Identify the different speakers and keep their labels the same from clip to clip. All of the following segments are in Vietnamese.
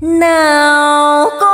Speaker 1: nào có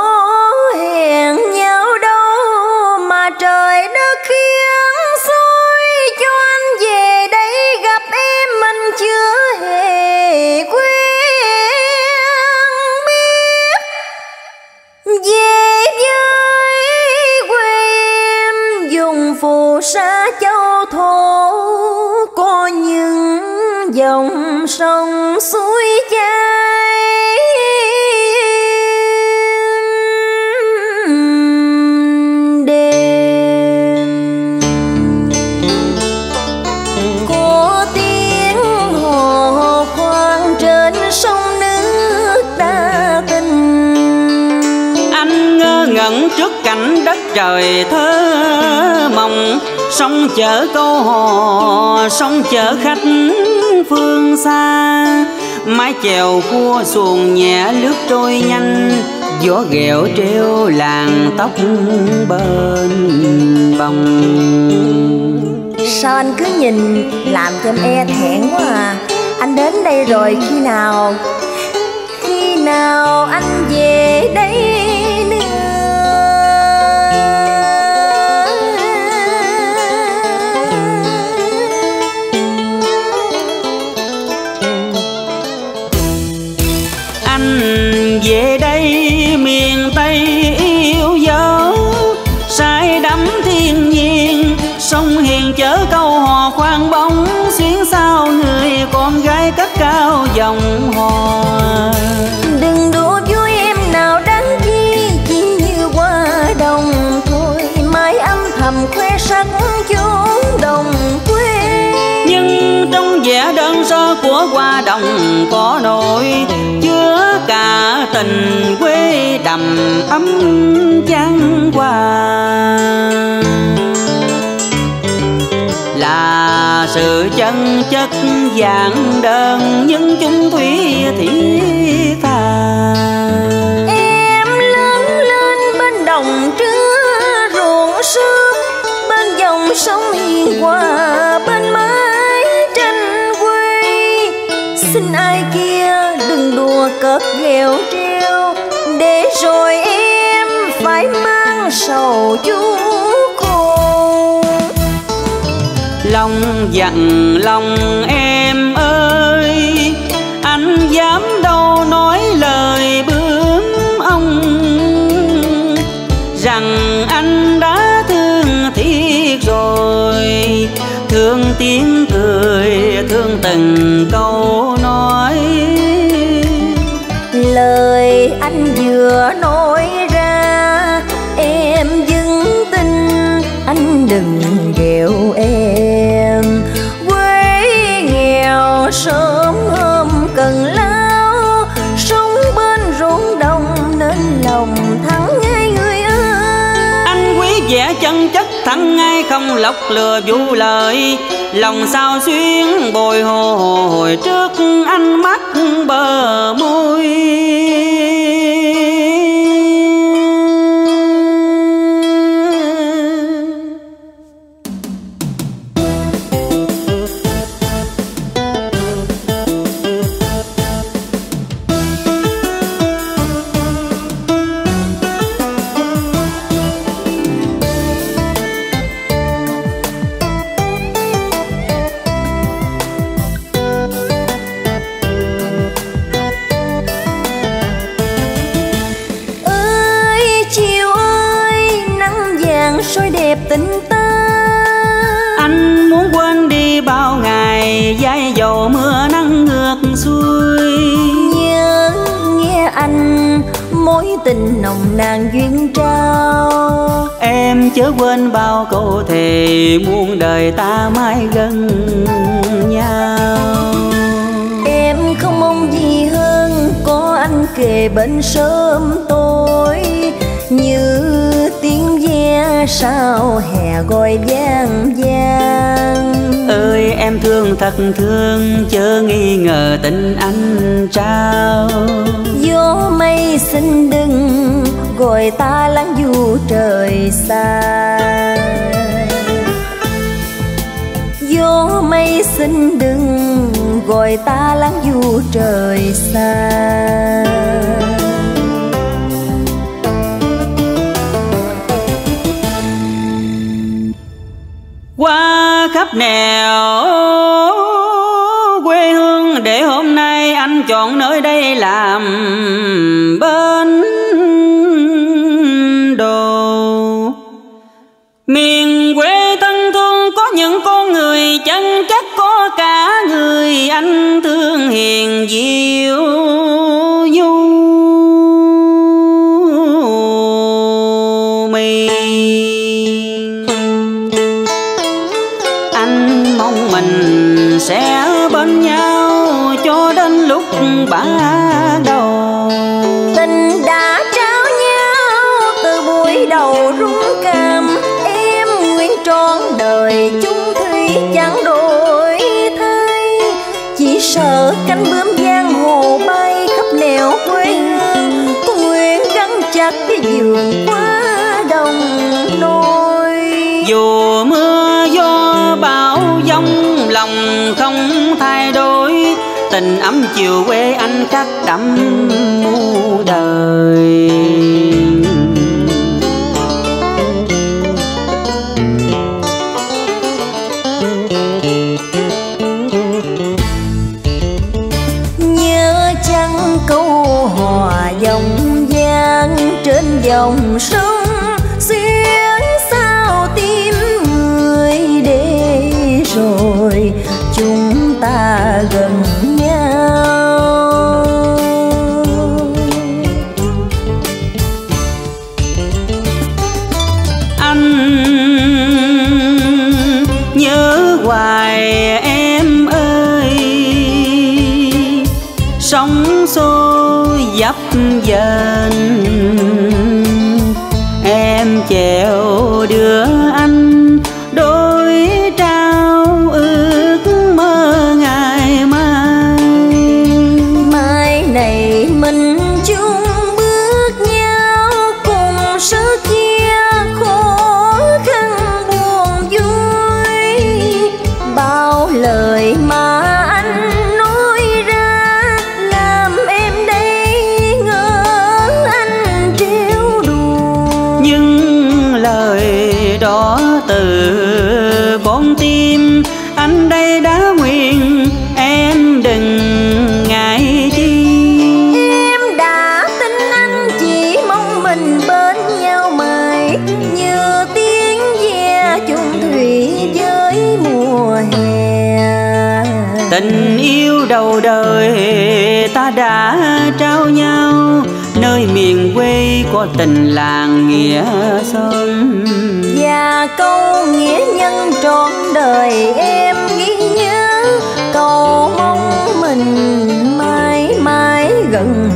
Speaker 1: trời
Speaker 2: thơ mộng sông chở câu hò sông chở khách phương xa. Mái chèo cua xuồng nhẹ lướt trôi nhanh, gió ghẹo treo làng tóc bên bồng.
Speaker 1: Sao anh cứ nhìn làm cho em e thẹn quá à? Anh đến đây rồi khi nào? Khi nào anh
Speaker 2: của có nỗi chứa cả tình quê đầm ấm chan qua. Là sự chân chất giản đơn, nhưng chung thủy
Speaker 1: thì cợt ghẹo treo Để rồi em phải mang sầu chú cô,
Speaker 2: lòng dặn lòng em ơi anh dám đâu nói lời bướm ông. Rằng anh đã thương thiết rồi thương tiếng cười thương từng câu. Không lọc lừa vu lời lòng sao xuyên bồi hồi trước anh mắt bờ môi.
Speaker 1: Soi đẹp tình ta.
Speaker 2: Anh muốn quên đi bao ngày dãi dầu mưa nắng ngược xuôi.
Speaker 1: Nhớ nghe anh mối tình nồng nàn duyên trao.
Speaker 2: Em chớ quên bao câu thề muôn đời ta mãi gần nhau.
Speaker 1: Em không mong gì hơn có anh kề bên sớm tối. Như sao hè gọi vang vang.
Speaker 2: Ơi em thương thật thương chớ nghi ngờ tình anh trao.
Speaker 1: Gió mây xin đừng gọi ta lắng du trời xa. Gió mây xin đừng gọi ta lắng du trời xa qua
Speaker 2: khắp nẻo quê hương để hôm nay anh chọn nơi đây làm bên đồ. Miền quê thân thương có những con người chân chắc có cả người anh thương hiền diệu. Ấm chiều quê anh khắc đậm mu đời.
Speaker 1: Nhớ chăng câu hòa dòng giang trên dòng sông
Speaker 2: dần tình làng nghĩa sơn.
Speaker 1: Và câu nghĩa nhân trọn đời em ghi nhớ. Cầu mong mình mãi mãi gần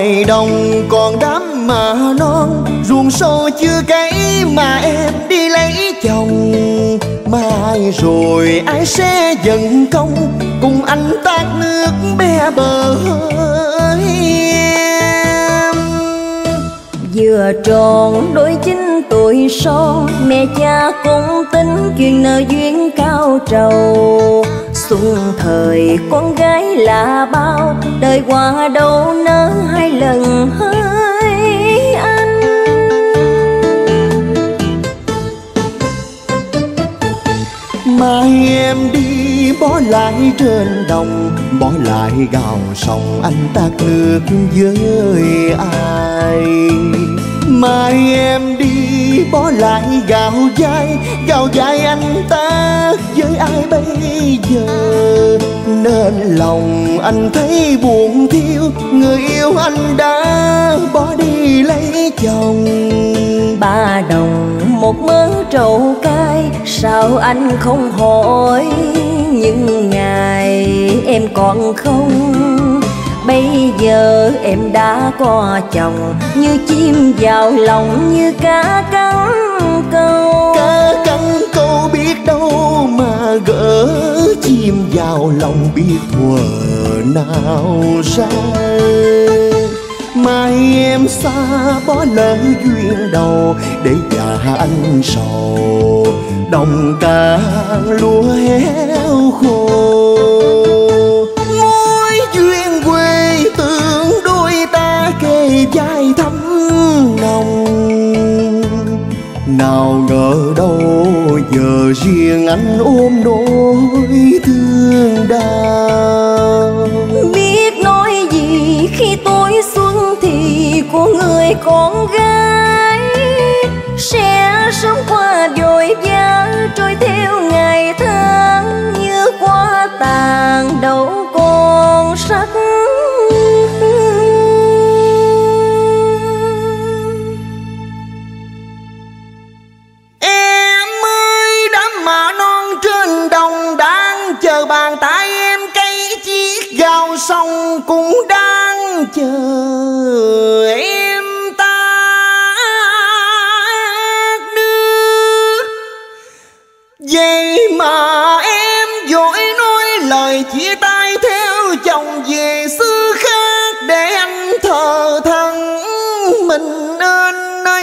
Speaker 3: ngoài đồng còn đám mà non, ruộng sâu chưa cấy mà em đi lấy chồng. Mai rồi ai sẽ dần công, cùng anh tát nước bé bờ em.
Speaker 1: Vừa tròn đôi chín tuổi son, mẹ cha cũng tính chuyện nợ duyên cao trầu xuân thời con gái là bao, đời qua đâu nỡ hai lần hơi anh
Speaker 3: mai em đi, bỏ lại trên đồng, bỏ lại gào sông anh tát nước với ai? Mai em đi, bỏ lại gạo dai gạo dai anh ta với ai bây giờ? Nên lòng anh thấy buồn thiêu. Người yêu anh đã bỏ đi lấy chồng.
Speaker 1: Ba đồng một mớ trầu cay. Sao anh không hỏi những ngày em còn không? Bây giờ em đã có chồng. Như chim vào lòng như cá
Speaker 3: cá đâu mà gỡ Chim vào lòng biết thuở nào ra. Mai em xa bỏ lỡ duyên đầu để già anh sầu. Đồng ca lúa héo khô. Mối duyên quê tương đôi ta kề vai thắm nồng. Nào ngờ đâu giờ riêng anh ôm nỗi thương đau.
Speaker 1: Biết nói gì khi tối xuân thì của người con gái sẽ sống qua vội vã trôi theo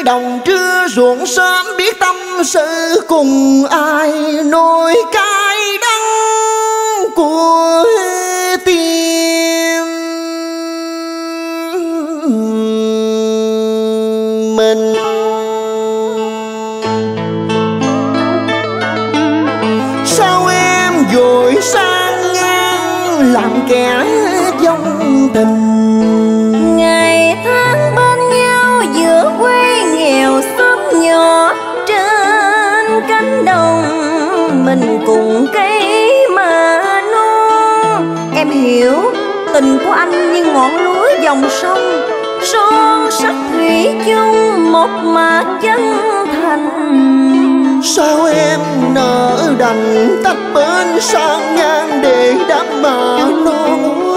Speaker 3: đồng trưa ruộng sớm biết tâm sự cùng ai, nỗi cay đắng của tim. Mình sao em vội sang ngang, làm kẻ dông tình?
Speaker 1: Tình của anh như ngọn lúa dòng sông. Son sắc thủy chung một mà chân thành.
Speaker 3: Sao em nỡ đành tách bên sang ngang để đám mà non?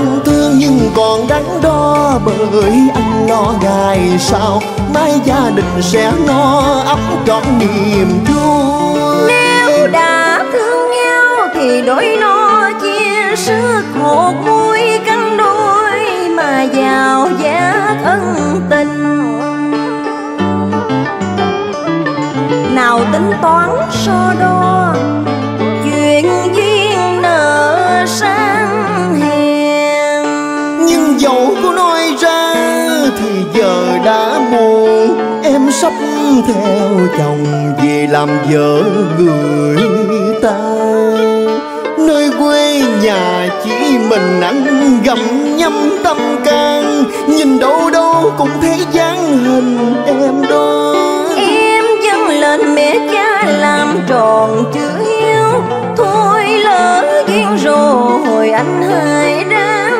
Speaker 1: Anh thương
Speaker 3: nhưng còn đắn đo bởi anh lo ngày sau mai gia đình sẽ no ấm trọn niềm vui.
Speaker 1: Nếu đã thương nhau thì đôi no chia sức một vui cân đôi mà giàu giá ân tình. Nào tính toán so đo, chuyện duyên nợ sang
Speaker 3: giờ đã muộn, em sắp theo chồng về làm vợ người ta. Nơi quê nhà chỉ mình anh gặm nhâm tâm can, nhìn đâu đâu cũng thấy dáng hình em đó.
Speaker 1: Em dâng lên mẹ cha làm tròn chữ hiếu, thôi lỡ duyên rồi anh hai đã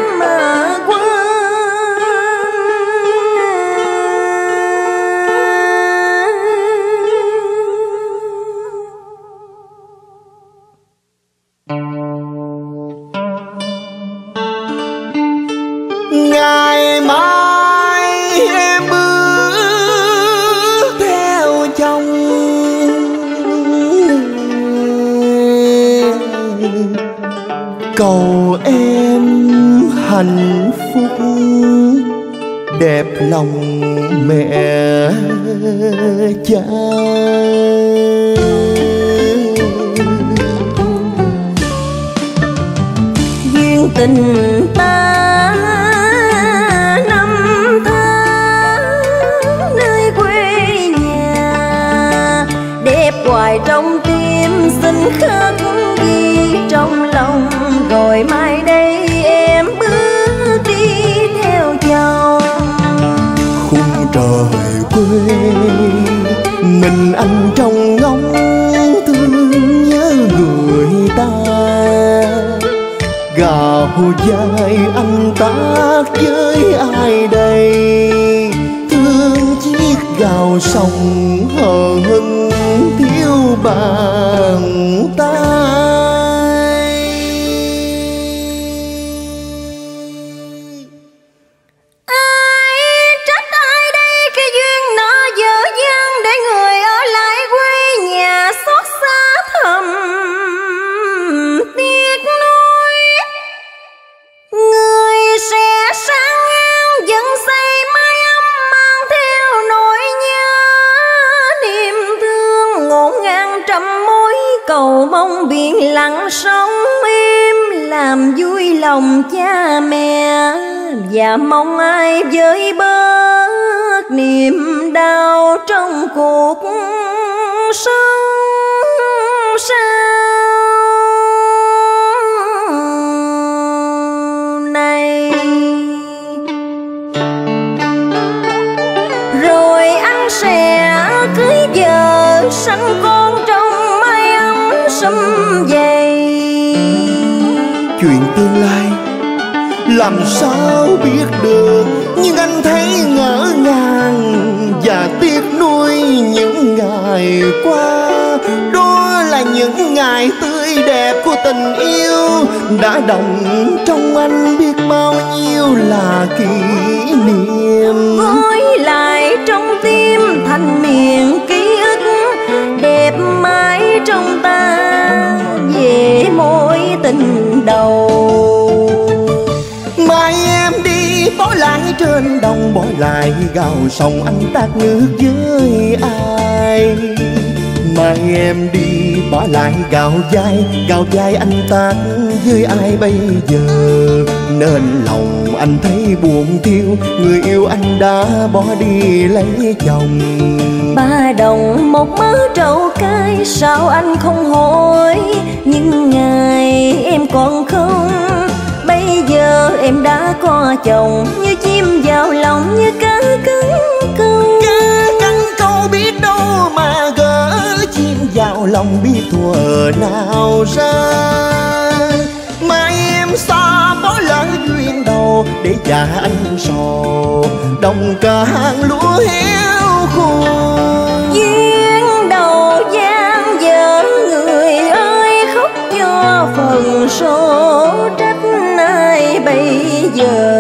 Speaker 1: mong ai với bớt niềm đau trong cuộc sống sau này? Rồi anh sẽ cưới vợ sanh con
Speaker 3: làm sao biết được? Nhưng anh thấy ngỡ ngàng và tiếc nuối những ngày qua. Đó là những ngày tươi đẹp của tình yêu đã đồng trong anh biết bao nhiêu là kỷ niệm.
Speaker 1: Gói lại trong tim thành miền ký ức đẹp mãi trong ta.
Speaker 3: Bỏ lại gào sông anh tác nước với ai. Mai em đi bỏ lại gào dai gào dai anh tác với ai bây giờ? Nên lòng anh thấy buồn thiêu, người yêu anh đã bỏ đi lấy chồng.
Speaker 1: Ba đồng một mớ trầu cay, sao anh không hỏi? Những ngày em còn không giờ em đã có chồng như chim vào lòng như cá cắn câu.
Speaker 3: Cá cắn câu biết đâu mà gỡ chim vào lòng biết thuở nào ra. Mai em xa bỏ lỡ duyên đầu để già anh sầu đồng ca hàng lúa héo khô.
Speaker 1: Duyên đầu gian dở người ơi khóc cho phần số bây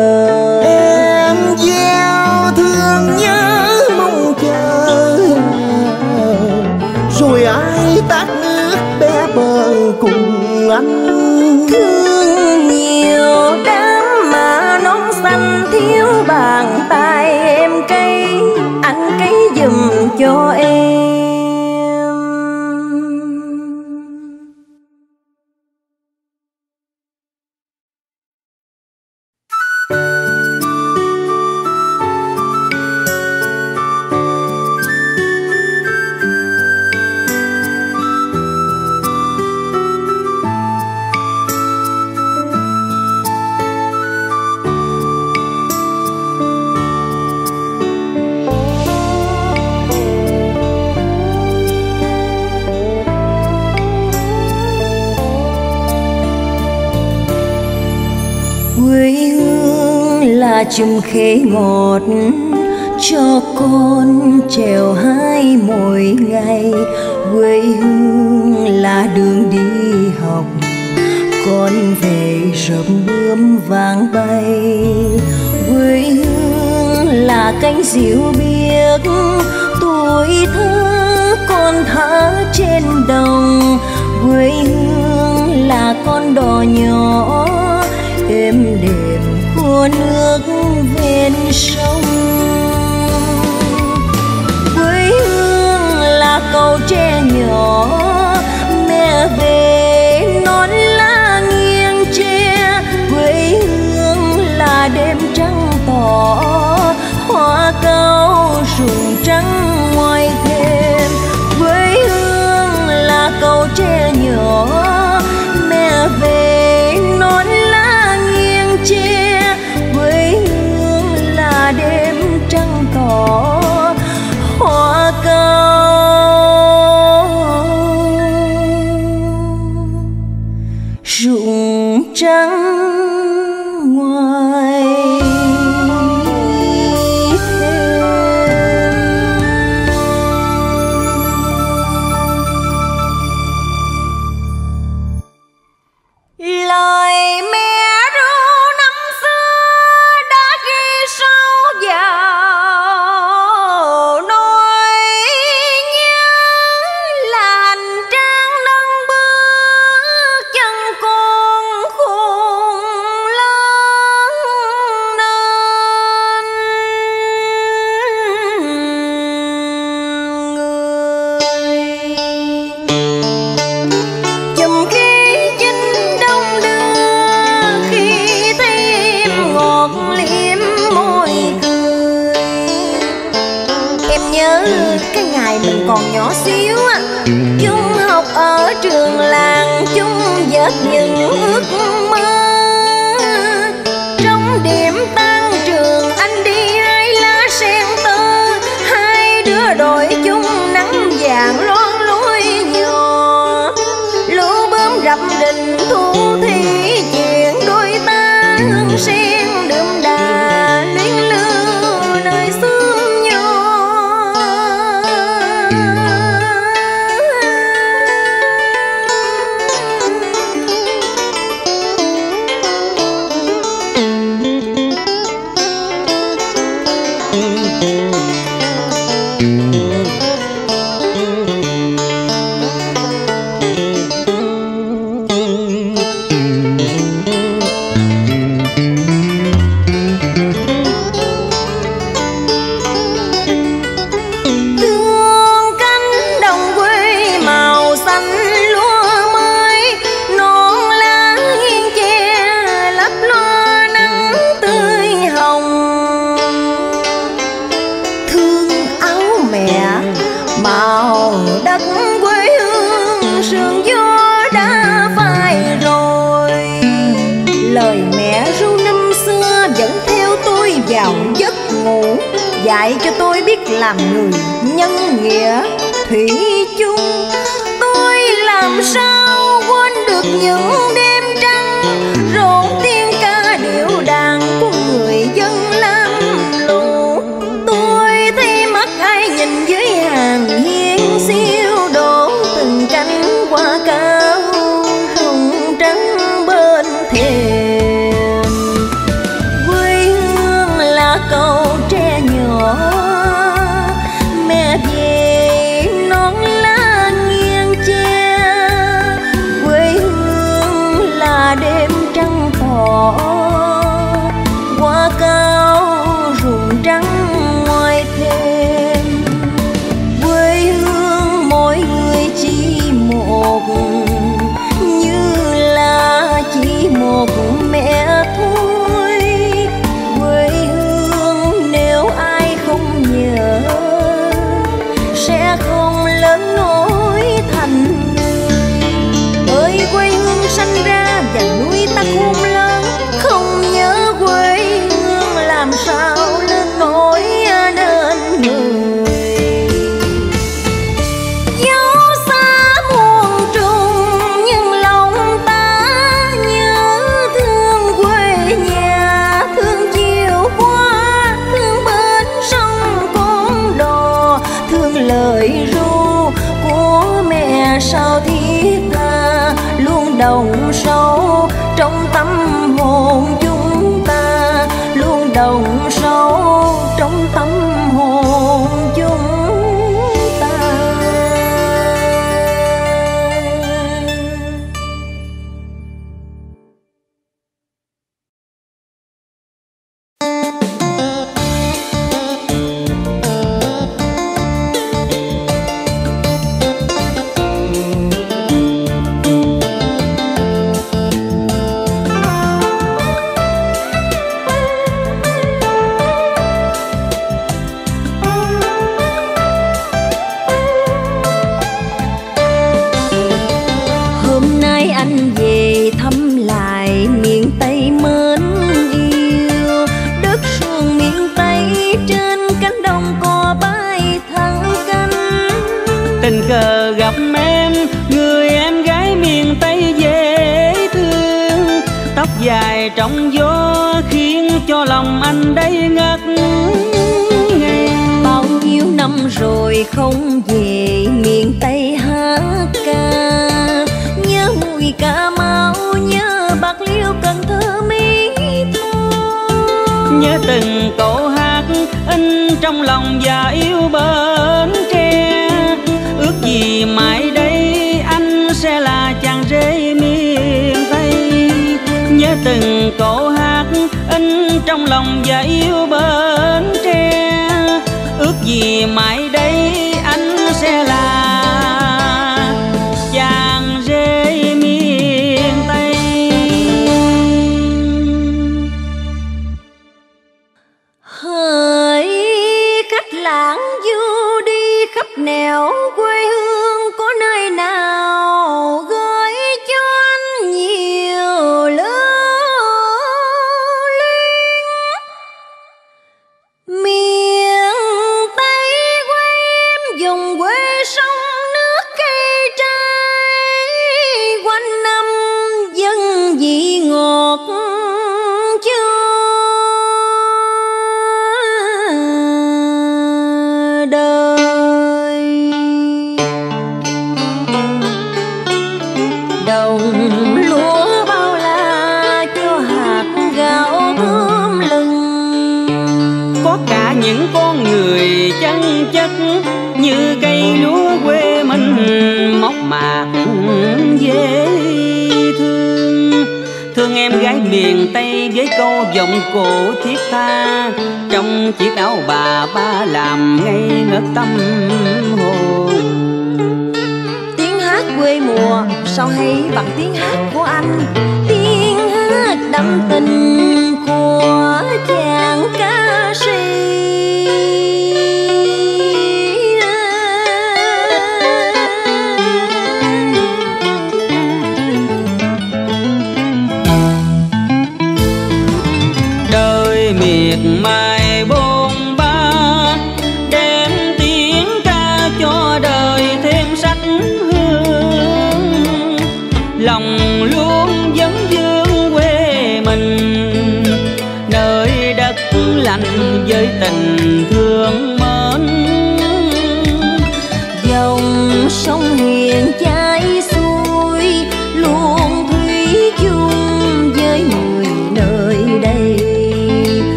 Speaker 1: gió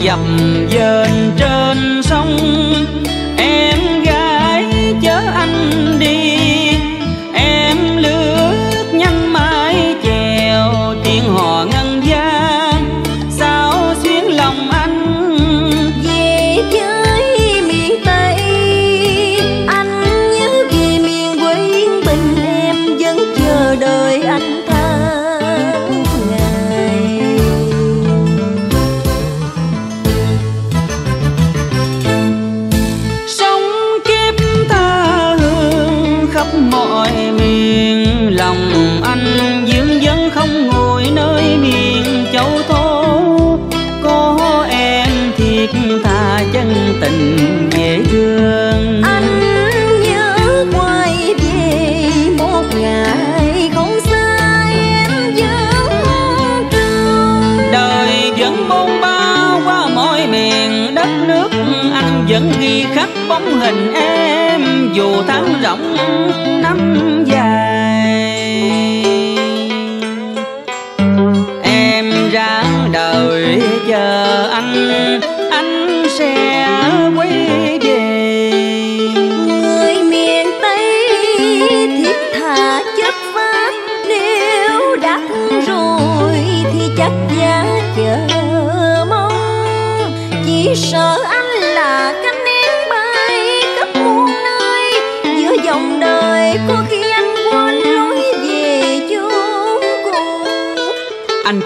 Speaker 2: dập dềnh trên amor.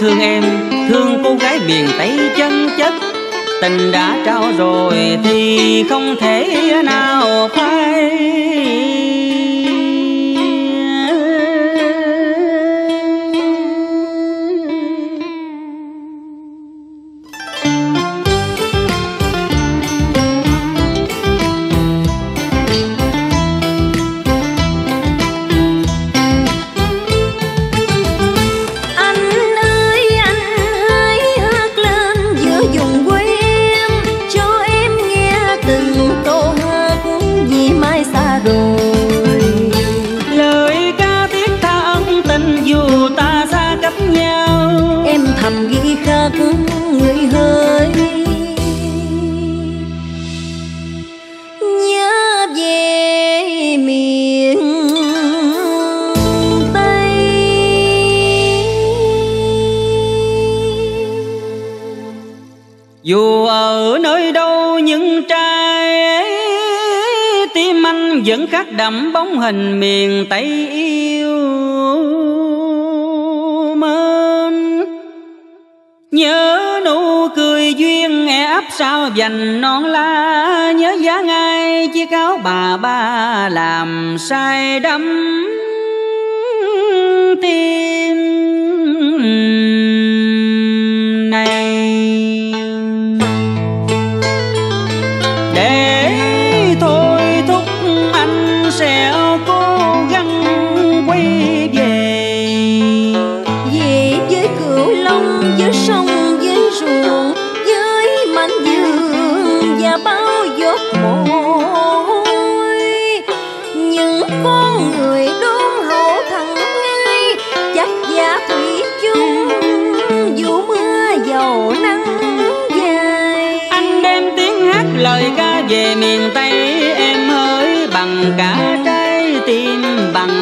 Speaker 2: thương
Speaker 1: em,
Speaker 2: thương cô gái miền tây chân chất. Tình đã trao rồi thì không thể nào phai.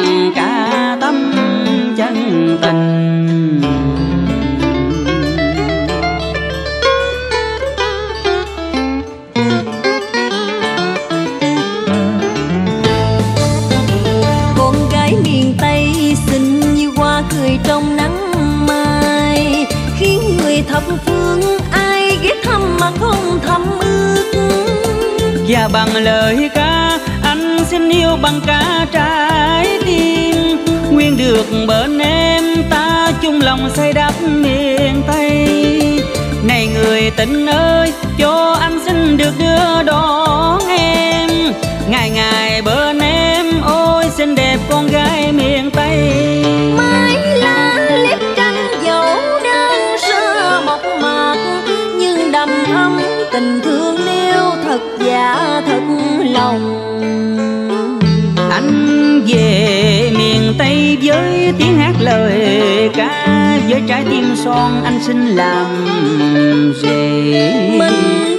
Speaker 2: Bằng cả tâm chân tình.
Speaker 1: Con gái miền tây xinh như hoa cười trong nắng mai khiến người thập phương ai ghé thăm mà không thăm ước.
Speaker 2: Và bằng lời ca anh xin yêu bằng cả trái chung lòng xây đắp miền tây. Này người tình ơi, cho anh xin được đưa đón em. Ngày ngày bên em, ôi xinh đẹp con gái miền tây.
Speaker 1: Mái lá liếp trăng dẫu đơn sơ mộc mạc, nhưng đầm ấm tình thương liêu thật giả thật lòng
Speaker 2: về miền tây với tiếng hát lời ca, với trái tim son anh xin làm rể.
Speaker 1: Mình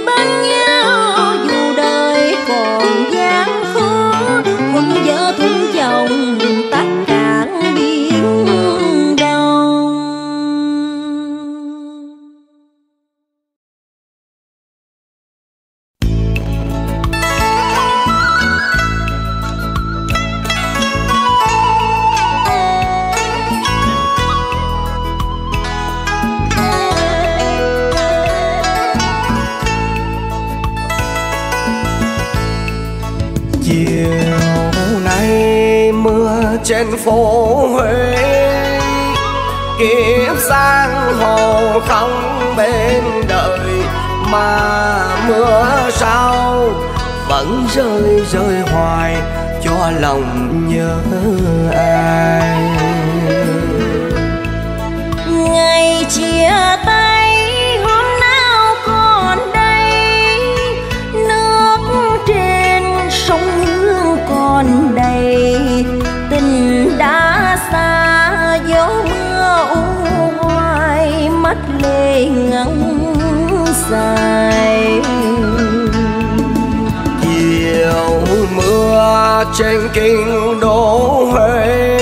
Speaker 3: kinh đô huế.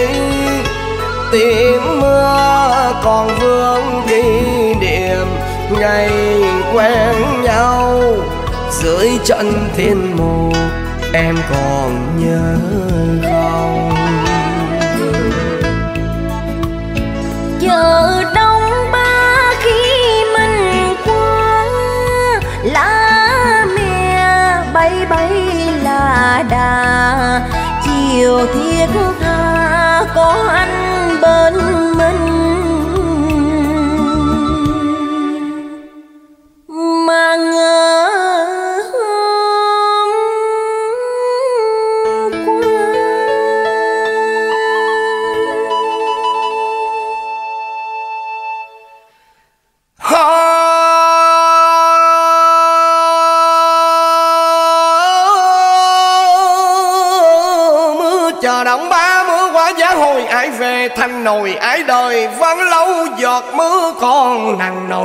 Speaker 3: Tiếng mưa còn vương kỷ niệm ngày quen nhau. Dưới chân thiên mù, em còn nhớ không?
Speaker 1: Chờ đông ba khi mình qua, lá me bay bay là đà điều thiết tha có anh bên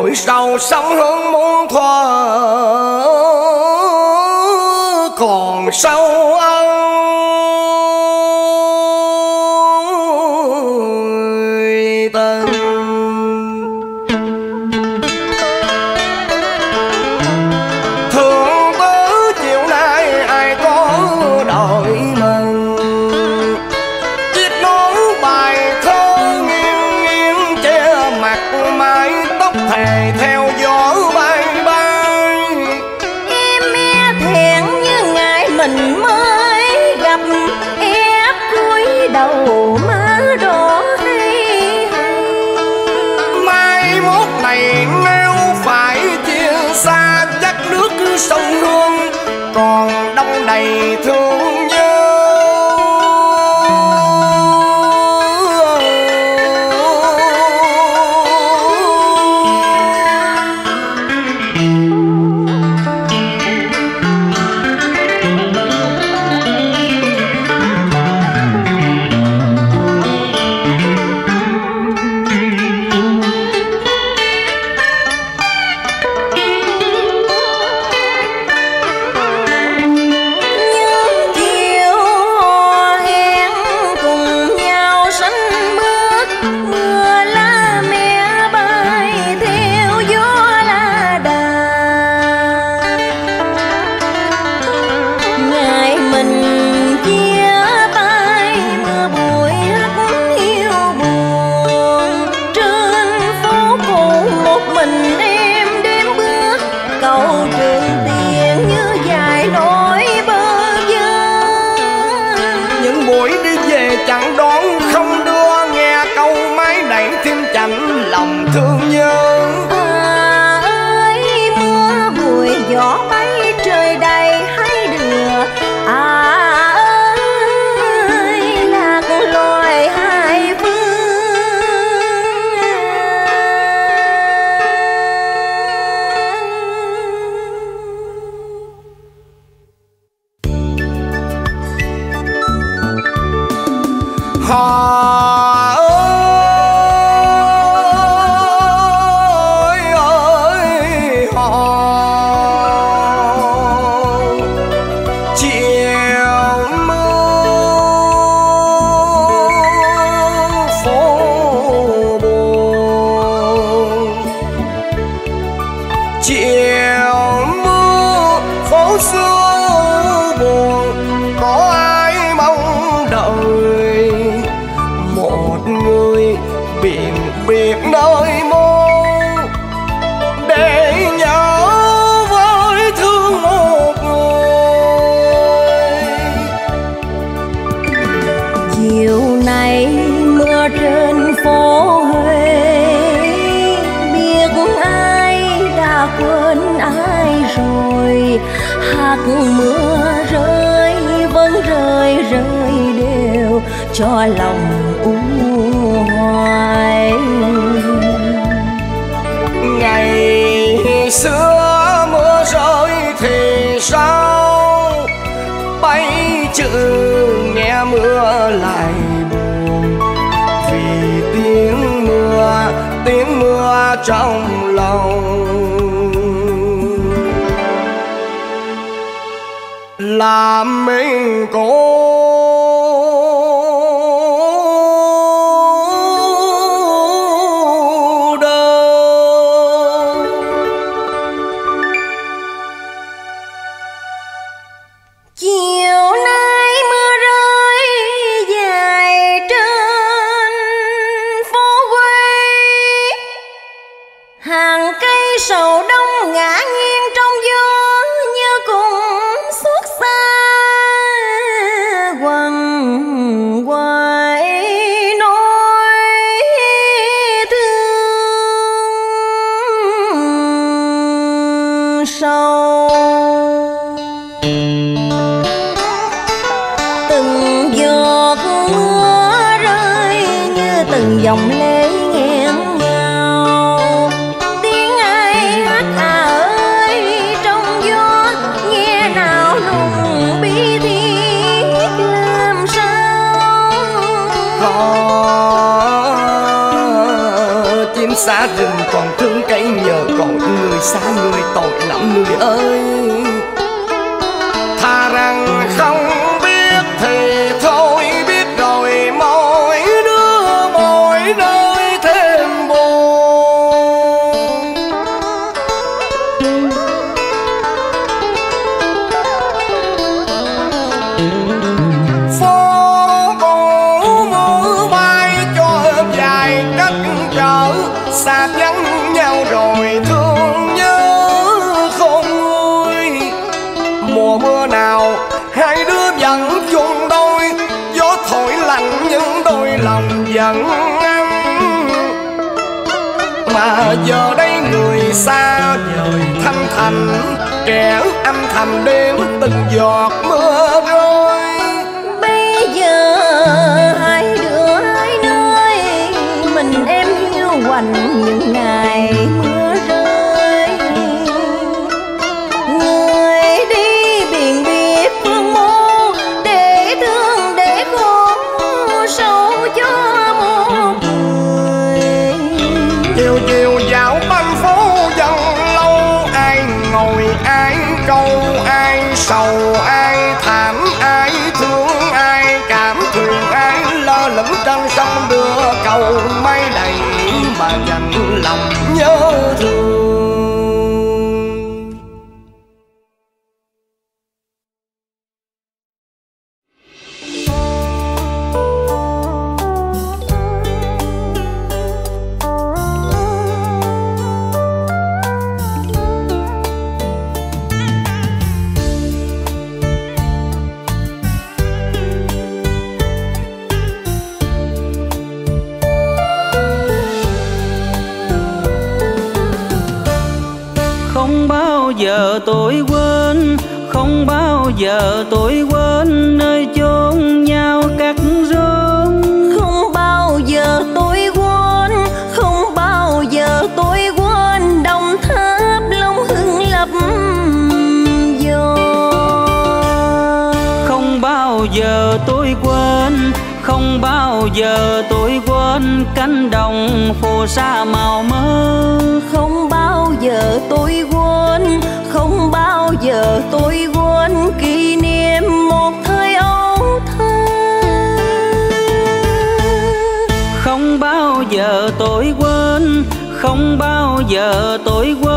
Speaker 3: nỗi sâu sống hương muôn thoa còn sâu
Speaker 4: xa
Speaker 3: rừng còn thương cây nhờ còn người xa người tội lắm người ơi.
Speaker 1: y'all. đồng
Speaker 2: phù sa màu mơ.
Speaker 1: Không bao giờ tôi quên không bao giờ tôi quên kỷ niệm một thời ấu thơ.
Speaker 2: Không bao giờ tôi quên không bao giờ tôi quên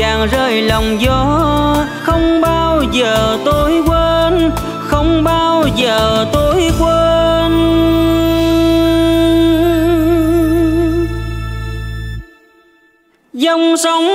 Speaker 2: vàng rơi lòng gió. Không bao giờ tôi quên, không bao giờ tôi quên. Dòng sông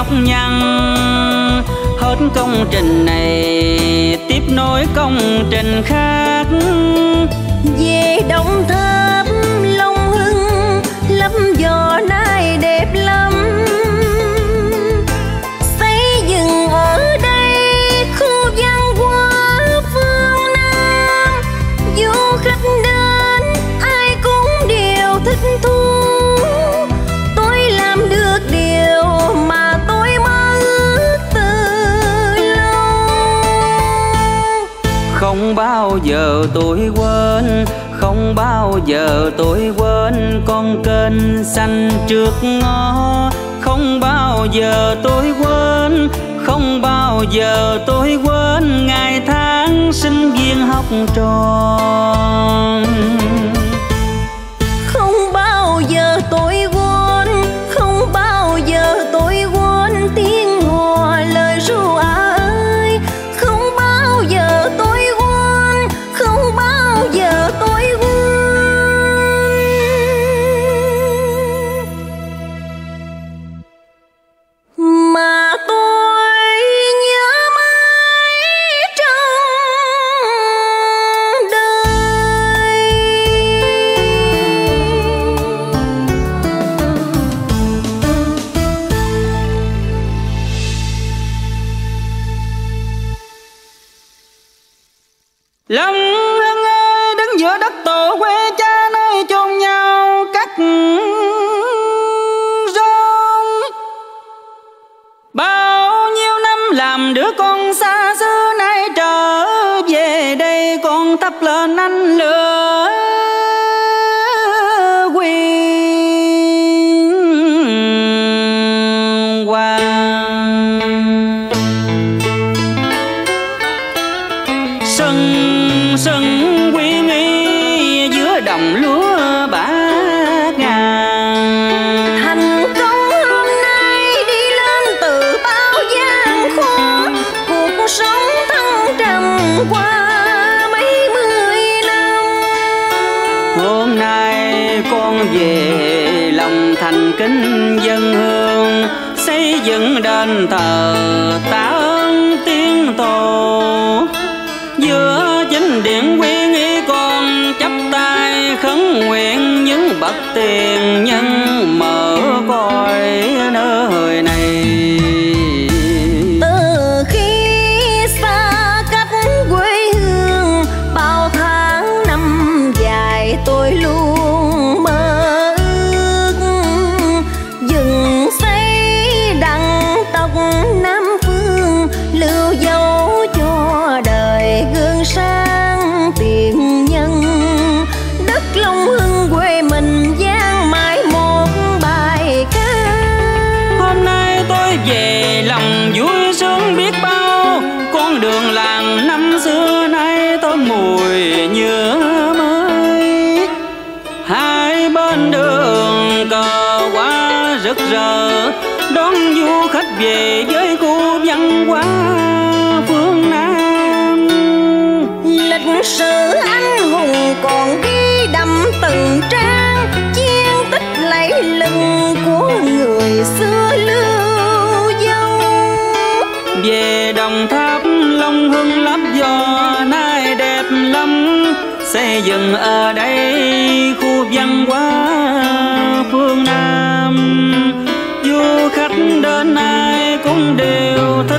Speaker 2: nhọc nhằn hết công trình này, tiếp nối công trình khác.
Speaker 1: Về đồng tháp, long hưng lắm giò nai đẹp lắm.
Speaker 2: bao giờ tôi quên không bao giờ tôi quên con kênh xanh trước ngõ, không bao giờ tôi quên không bao giờ tôi quên ngày tháng sinh viên học
Speaker 1: tròn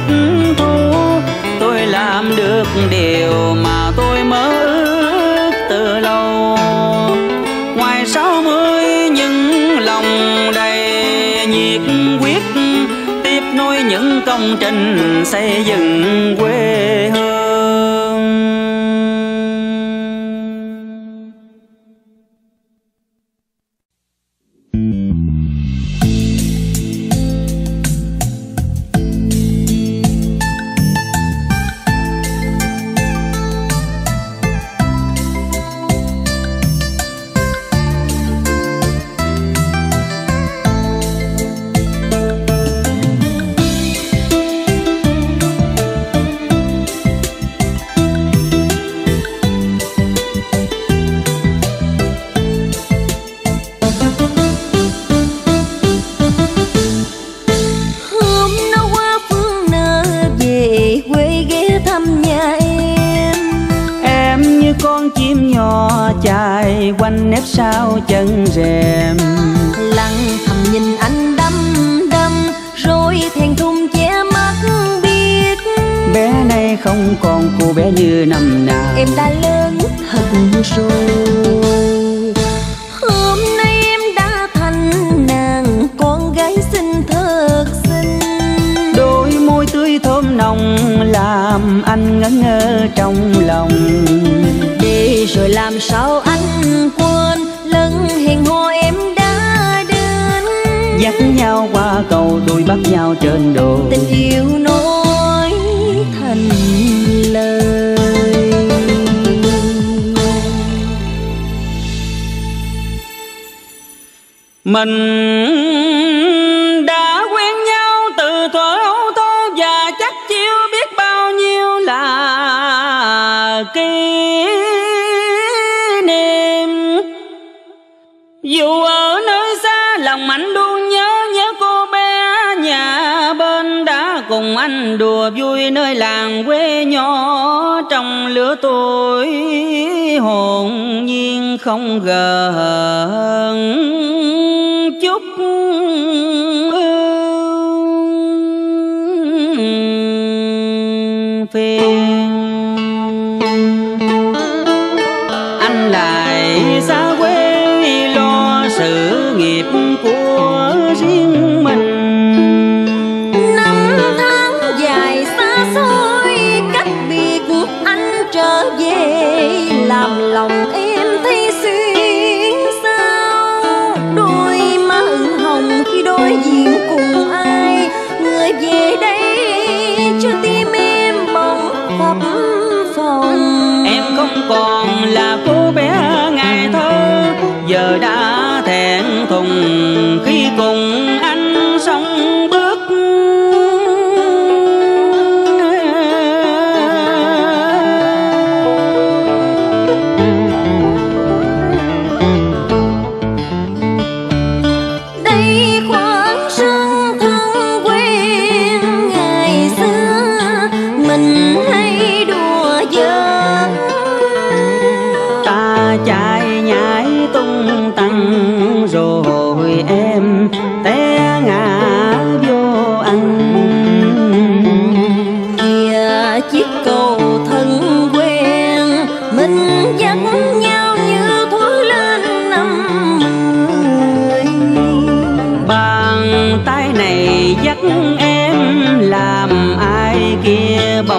Speaker 1: thất thu. Tôi
Speaker 2: làm được điều mà tôi mơ ước từ lâu. Ngoài sáu mươi những lòng đầy nhiệt quyết tiếp nối những công trình xây dựng quê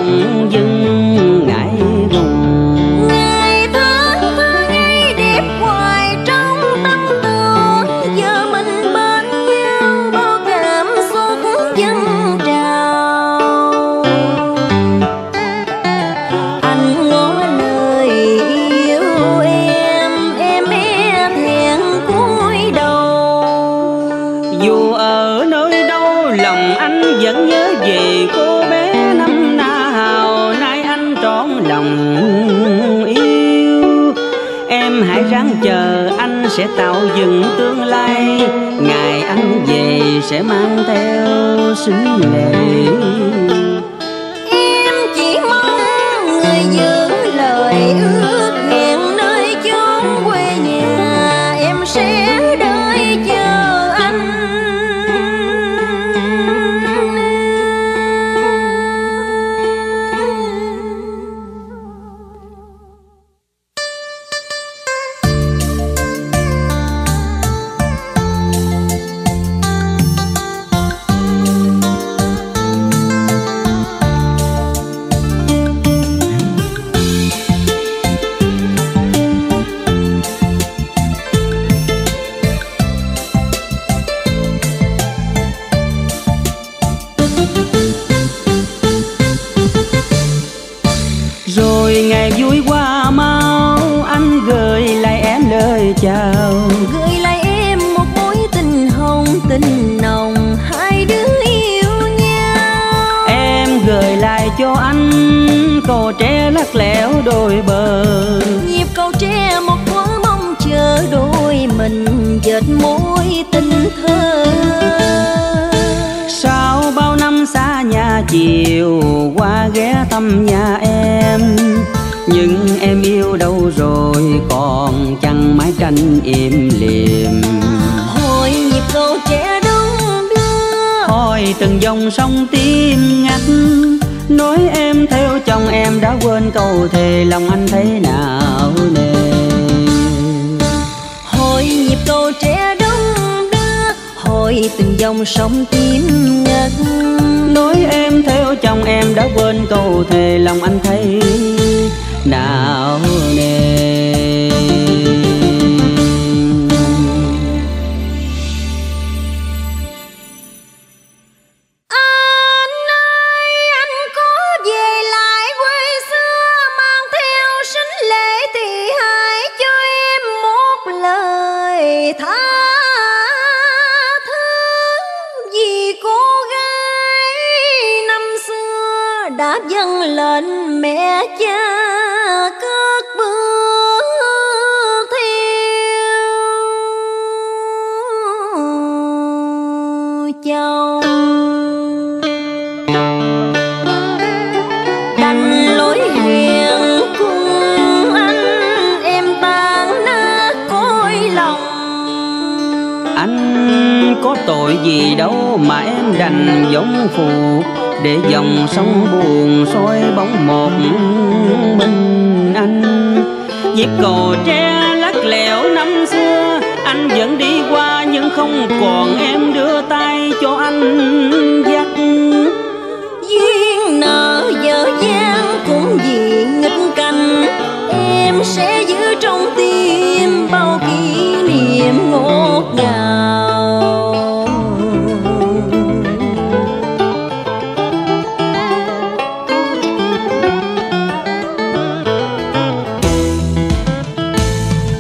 Speaker 1: Ooh.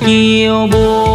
Speaker 1: Nhiều buồn.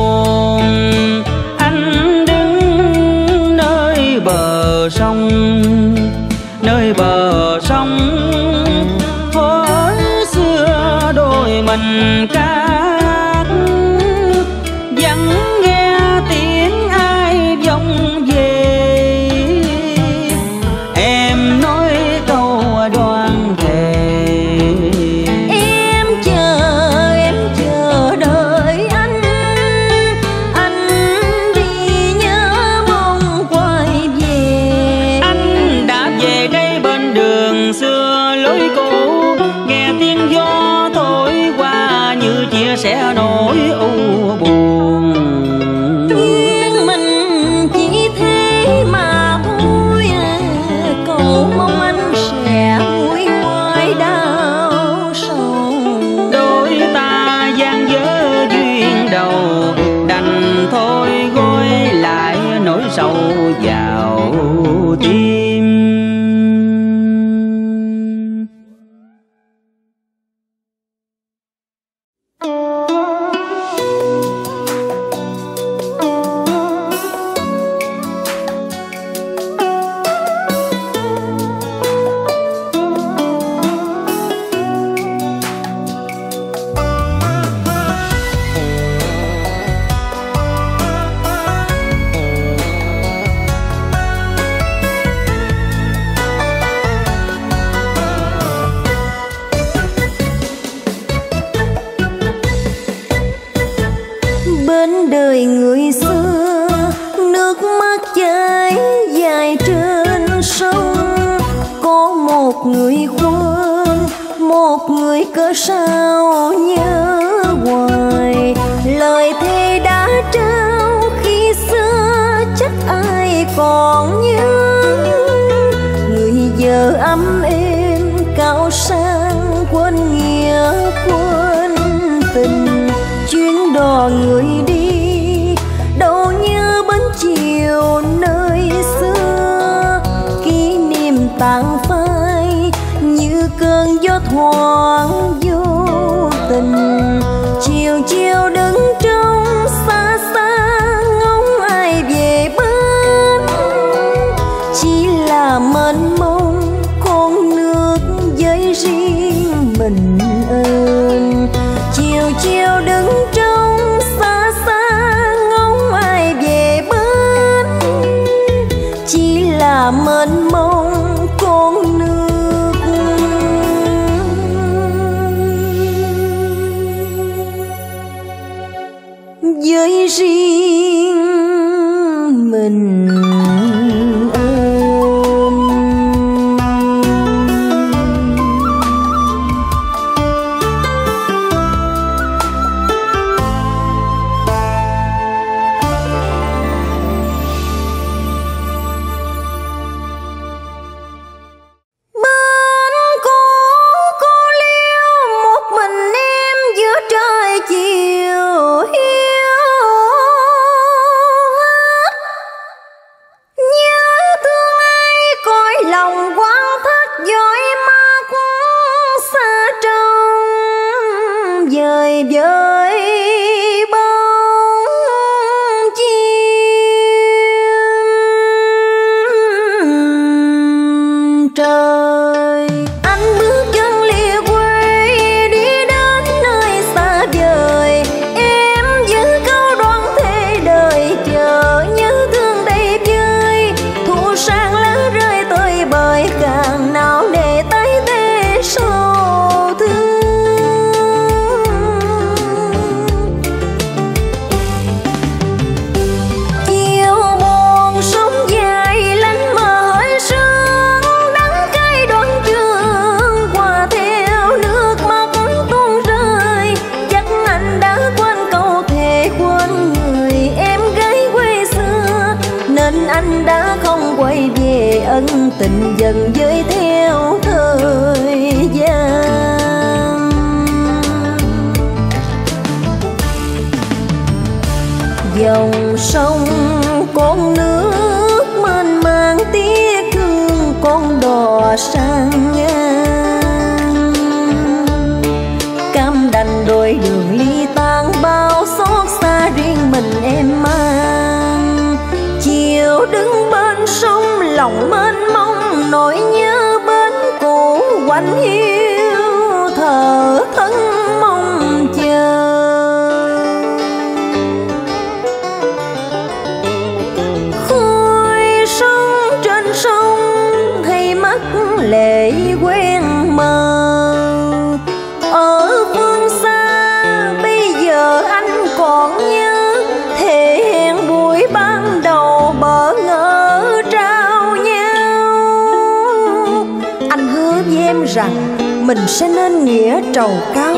Speaker 1: Mình sẽ nên nghĩa trầu cao.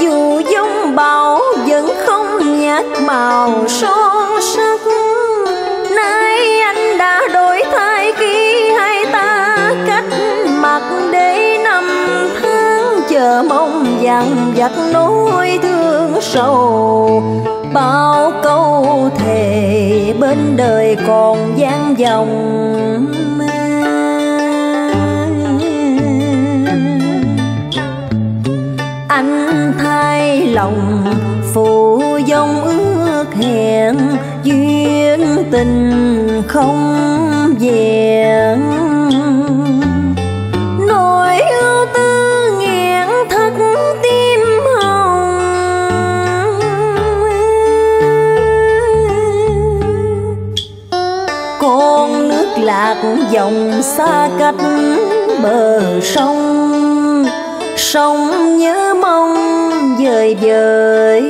Speaker 1: Dù giông bão vẫn không nhạt màu son sắc. Nay anh đã đổi thay khi hai ta cách mặt để năm tháng. Chờ mong dằn vặt nỗi thương sầu. Bao câu thề bên đời còn gian dòng. Lòng, phụ dòng ước hẹn, duyên tình không vẹn nỗi ưu tư nghẹn thắt tim hồng, con nước lạc dòng xa cách bờ sông sông nhớ dời vời.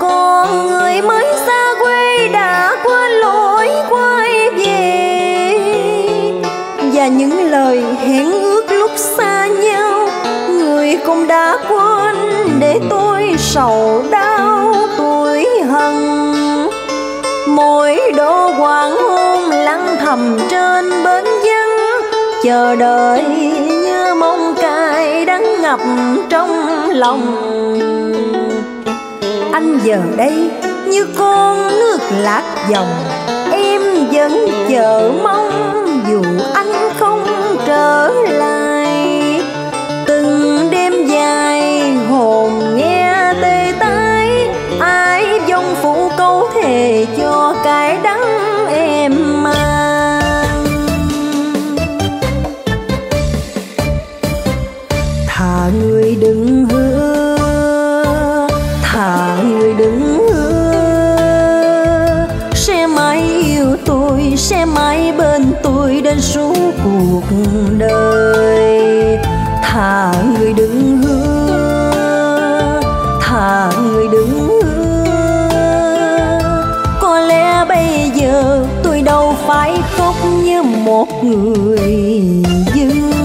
Speaker 1: Con người mới xa quê đã quên lỗi quay về. Và những lời hẹn ước lúc xa nhau, người cũng đã quên để tôi sầu đau tuổi hận mỗi độ hoàng hôn lăng thầm trên bến vắng, chờ đợi như mong cài đắng ngập trong lòng. Anh giờ đây như con nước lạc dòng em vẫn chờ mong đừng hứa thà người đừng hứa có lẽ bây giờ tôi đâu phải khóc như một người dưng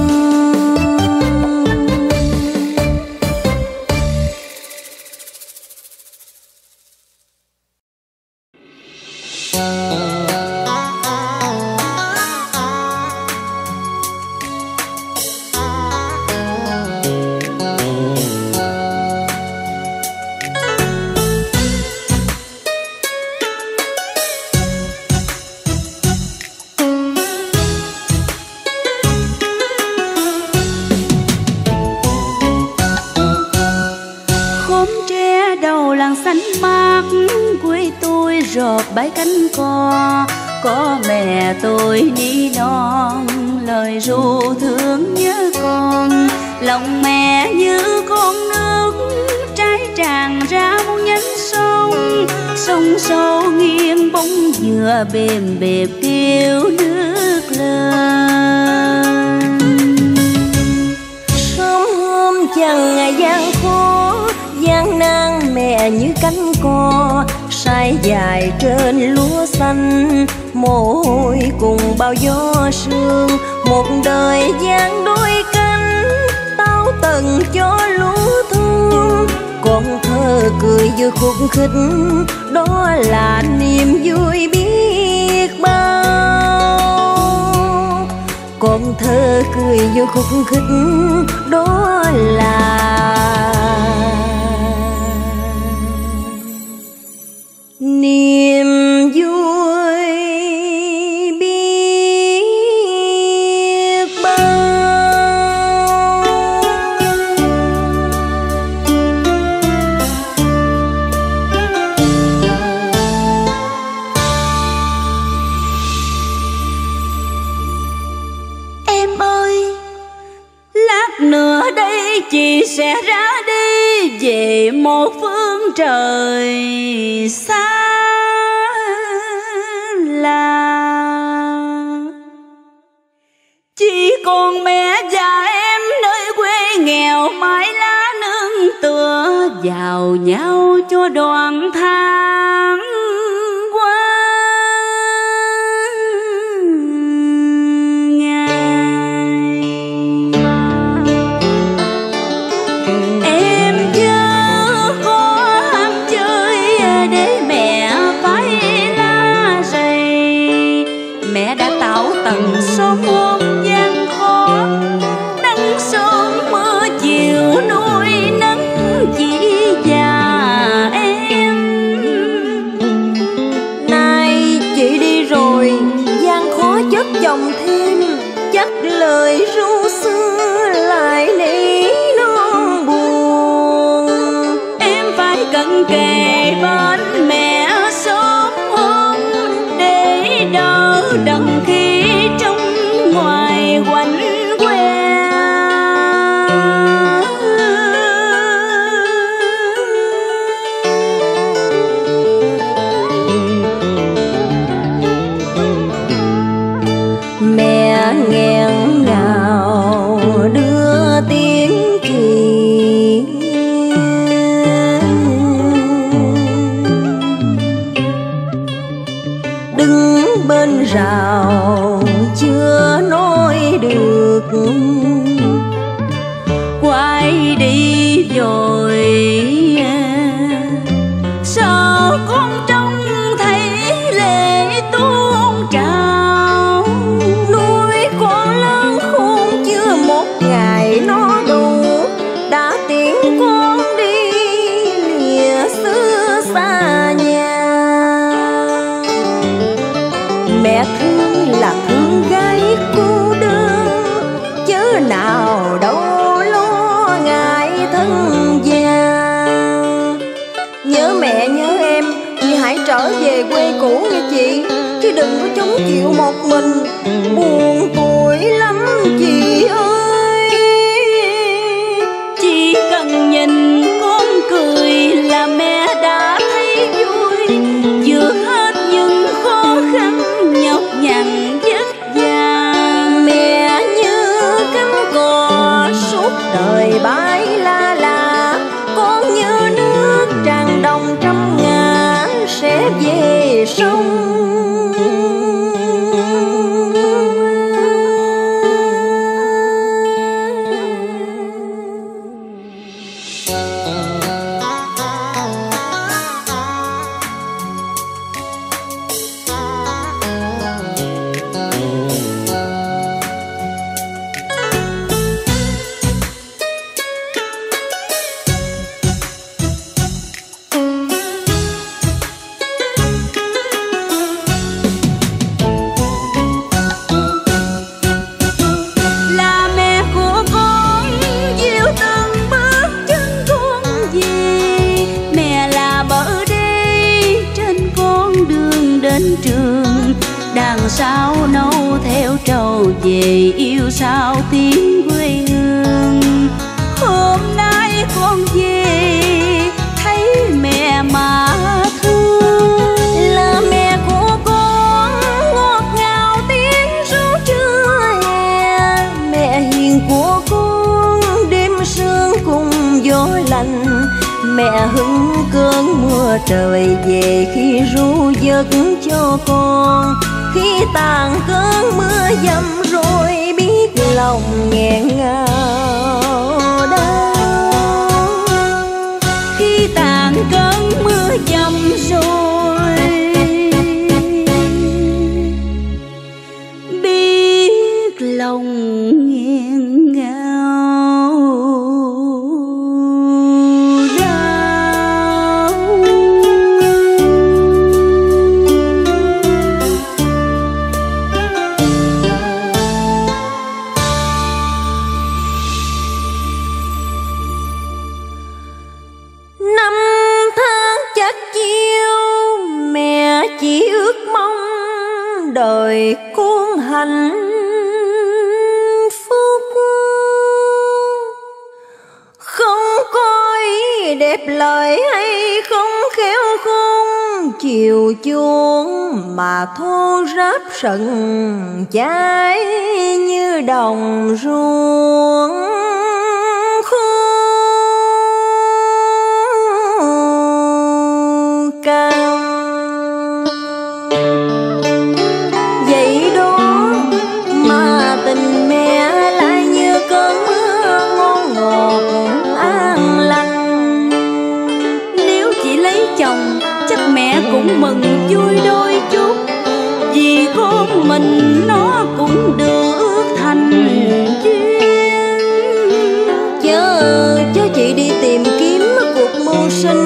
Speaker 5: sinh.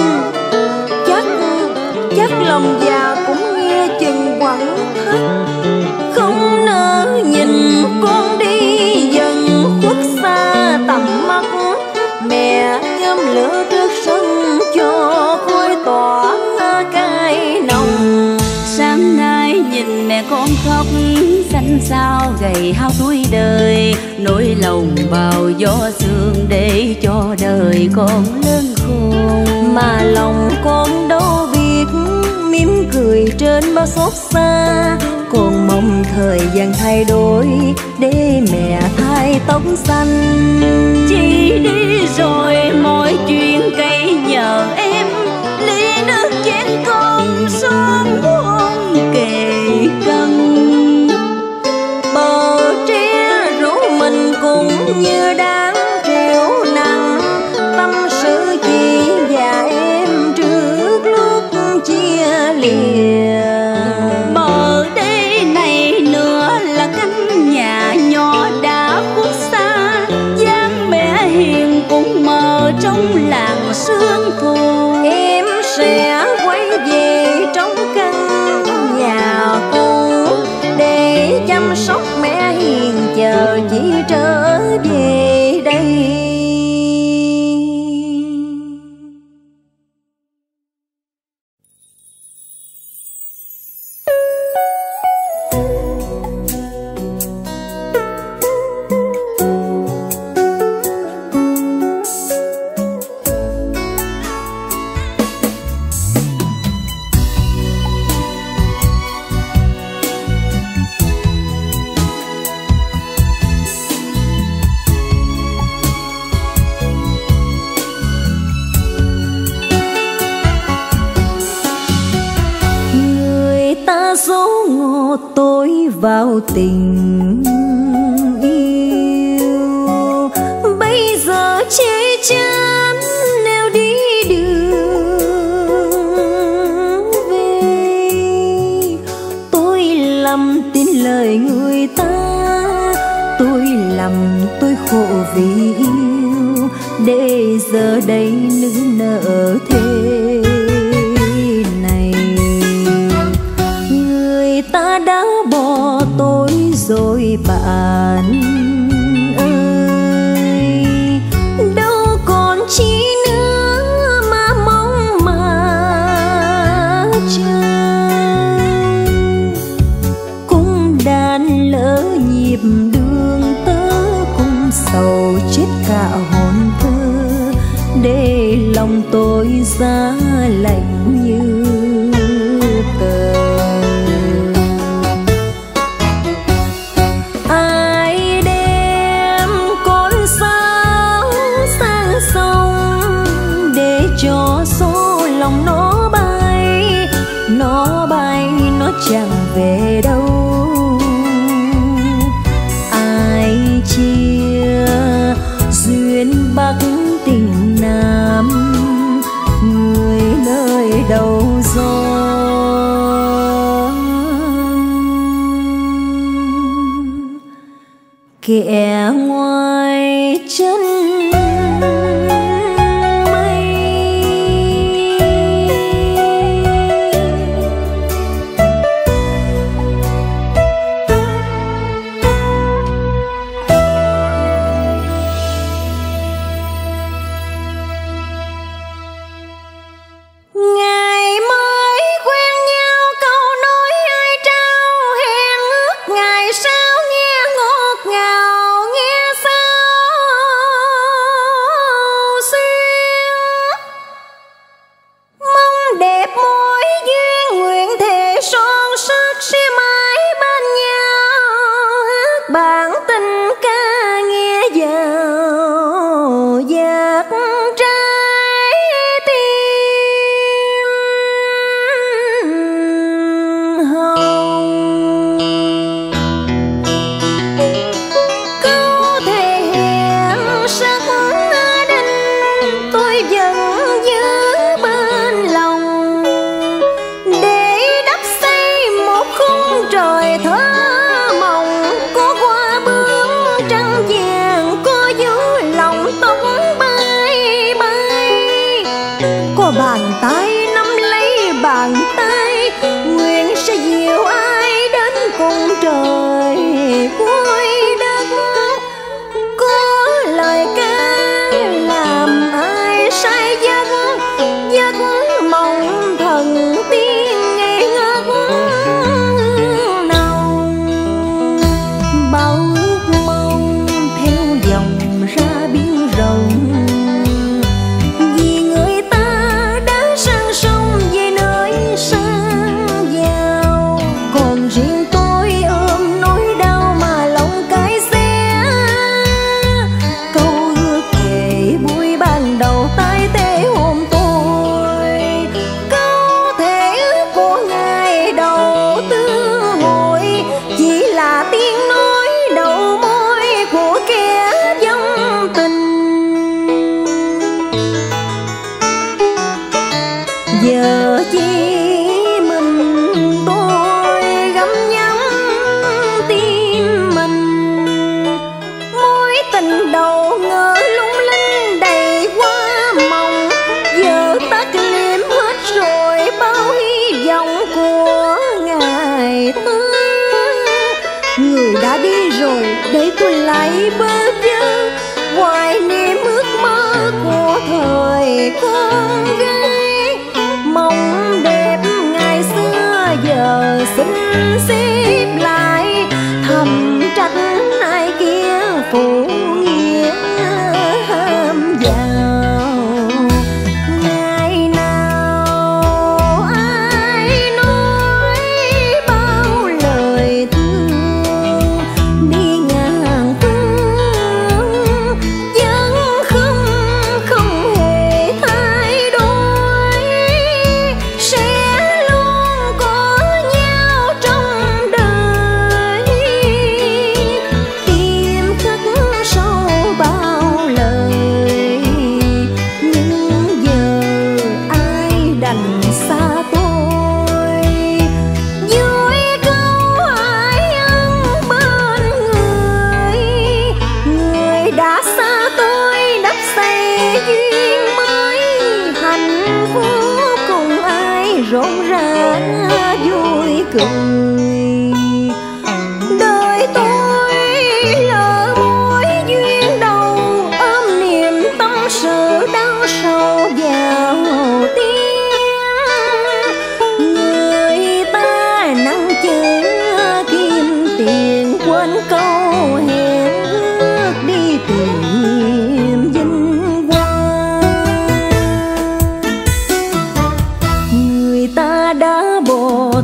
Speaker 5: Chắc chắc lòng già cũng nghe chừng quẳng khách không nỡ nhìn con đi dần khuất xa tầm mắt. Mẹ nhóm lửa trước sân cho khói tỏa cay nồng.
Speaker 1: Sáng nay nhìn mẹ con khóc, xanh sao gầy hao tuổi đời. Nỗi lòng bao gió sương để cho đời con lớn khôn
Speaker 5: mà lòng con đâu biết. Mỉm cười trên bao xót xa, còn mong thời gian thay đổi để mẹ thay tóc xanh.
Speaker 1: Chỉ đi rồi mọi chuyện cây nhờ em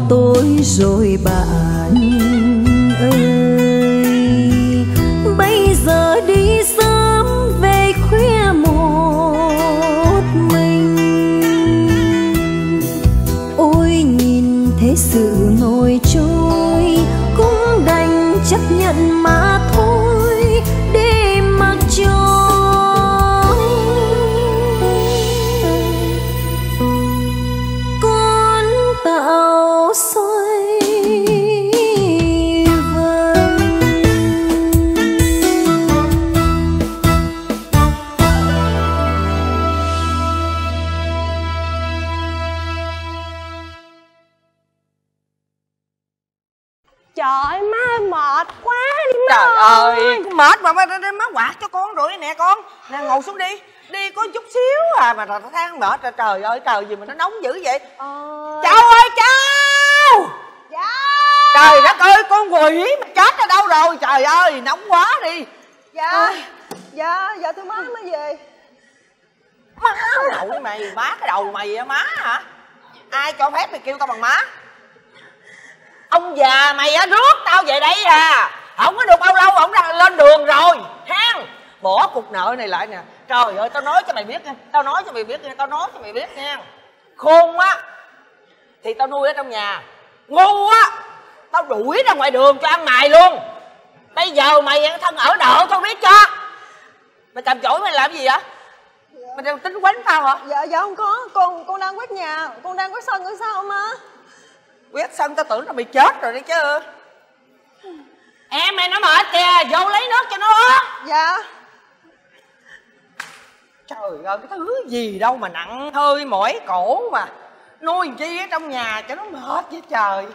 Speaker 5: tôi rồi bạn.
Speaker 6: Mệt
Speaker 7: rồi Trời ơi, trời gì mà nó nóng dữ vậy?
Speaker 6: Ờ...
Speaker 7: Cháu ơi, cháu
Speaker 6: Dạ.
Speaker 7: Trời đất ơi, con quỷ mà chết ở đâu rồi? Trời ơi, nóng quá đi.
Speaker 6: Dạ Dạ, dạ tôi má mới về.
Speaker 7: Má nội mày, má cái đầu mày á má hả? Ai cho phép mày kêu tao bằng má? Ông già mày á rước tao về đây à. Không có được bao lâu ổng ra lên đường rồi. Hang Bỏ cục nợ này lại nè. Trời ơi tao nói cho mày biết nha. Tao nói cho mày biết nha Tao nói cho mày biết nha. Khôn á Thì tao nuôi ở trong nhà. Ngu á Tao đuổi ra ngoài đường cho ăn mày luôn. Bây giờ mày thân ở nợ tao biết cho Mày cầm chổi mày làm gì vậy? Mày đang tính quánh tao hả?
Speaker 6: Dạ, dạ không có, con con đang quét nhà. Con đang quét sân nữa sao má
Speaker 7: quét sân tao tưởng là mày chết rồi đấy chứ. Em mày nó mệt kìa. Vô lấy nước cho nó uống.
Speaker 6: Dạ
Speaker 7: trời ơi cái thứ gì đâu mà nặng hơi mỏi cổ mà. Nuôi chi ở trong nhà cho nó mệt vậy trời.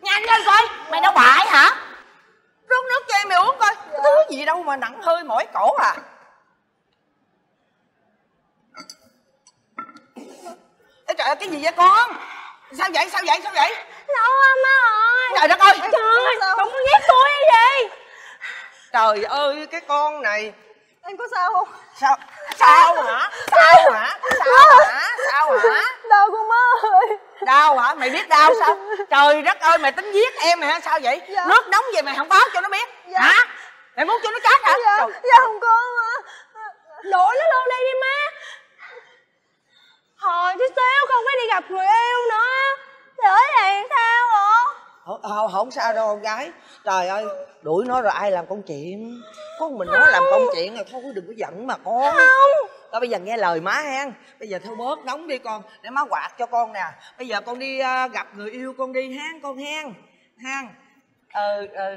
Speaker 7: Nhanh lên coi. Mày đâu bại hả? Rút nước cho em mày uống coi. Cái thứ gì đâu mà nặng hơi mỏi cổ à. Ê trời ơi cái gì vậy con? Sao vậy sao vậy sao vậy?
Speaker 6: Đâu á má ơi
Speaker 7: trời đất ơi.
Speaker 6: Trời ơi, không có ghét tôi hay gì.
Speaker 7: Trời ơi cái con này
Speaker 6: Em có sao không?
Speaker 7: sao? Sao hả? Sao hả? Sao hả? Sao hả?
Speaker 6: Đau con má ơi.
Speaker 7: Đau hả? Mày biết đau sao? Trời đất ơi mày tính giết em mày hả sao vậy?
Speaker 6: Dạ.
Speaker 7: nước nóng về mày không báo cho nó biết.
Speaker 6: Dạ.
Speaker 7: hả? Mày muốn cho nó chết hả?
Speaker 6: Dạ,
Speaker 7: Trời,
Speaker 6: dạ không có má. Đuổi nó luôn đi đi má. Hồi tí xíu không phải đi gặp người yêu nữa. Lỡ này sao hả?
Speaker 7: Không, không, sao đâu con gái. Trời ơi đuổi nó rồi ai làm công chuyện? Con mình nó làm công chuyện rồi thôi đừng có giận mà con.
Speaker 6: Không.
Speaker 7: Thôi bây giờ nghe lời má hen. Bây giờ thôi bớt nóng đi con. Để má quạt cho con nè. Bây giờ con đi ờ, gặp người yêu con đi hen con hen. Hen. Ờ ờ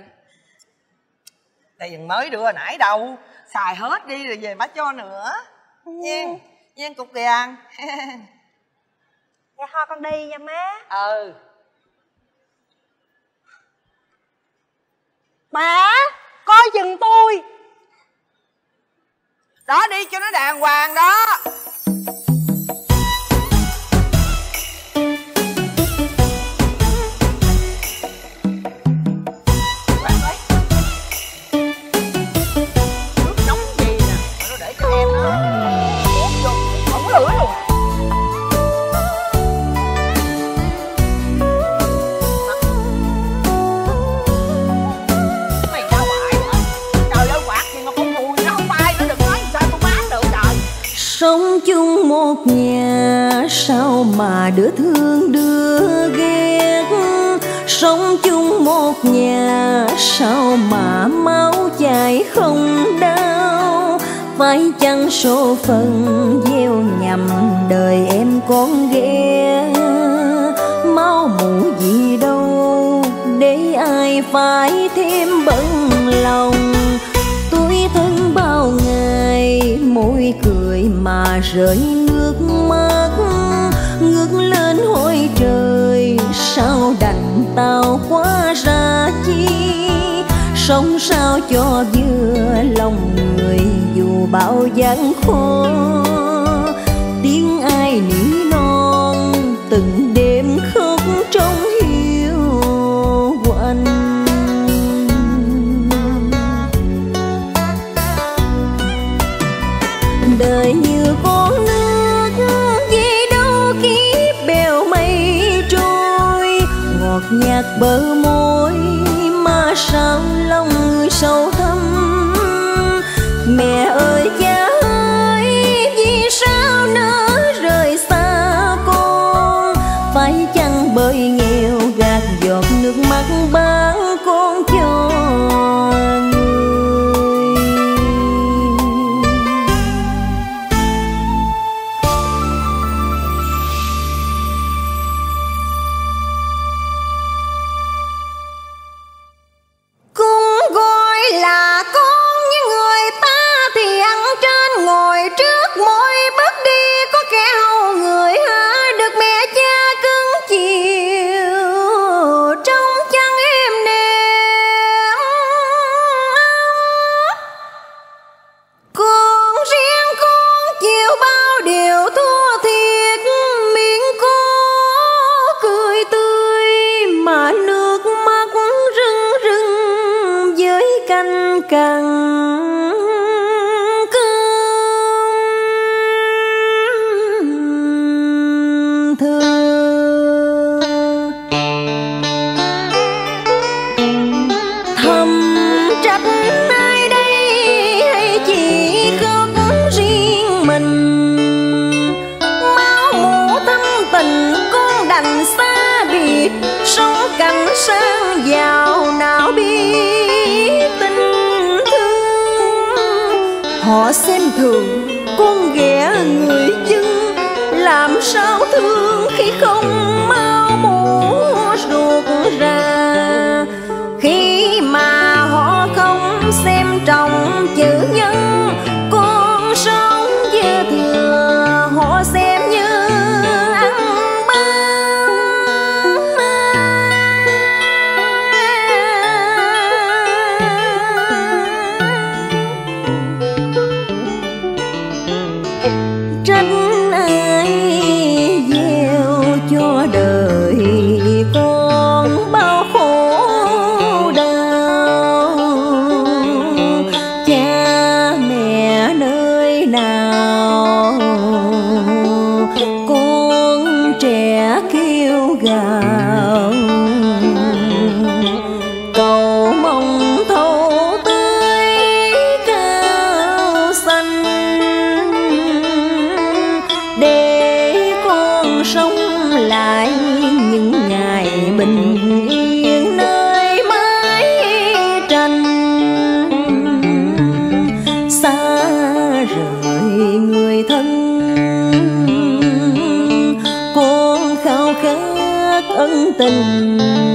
Speaker 7: Tiền mới đưa hồi nãy đâu. Xài hết đi rồi về má cho nữa. Nha Nha cục tiền
Speaker 6: Dạ thôi con đi nha má.
Speaker 7: Ừ
Speaker 6: bà coi chừng tôi.
Speaker 7: Đó đi cho nó đàng hoàng đó. mà
Speaker 1: đứa thương đưa ghét. Sống chung một nhà, sao mà máu chảy không đau? Phải chăng số phận gieo nhầm đời em con ghé mau mù gì đâu, để ai phải thêm bận lòng? Tuổi thân bao ngày, môi cười mà rơi nước mắt trời, sao đành tao quá ra chi? Sống sao cho vừa lòng người dù bao gian khổ? Tiếng ai niệm sao lòng người sâu
Speaker 6: 更 xem thường con ghẻ người dân. Làm sao thương khi không
Speaker 1: 灯。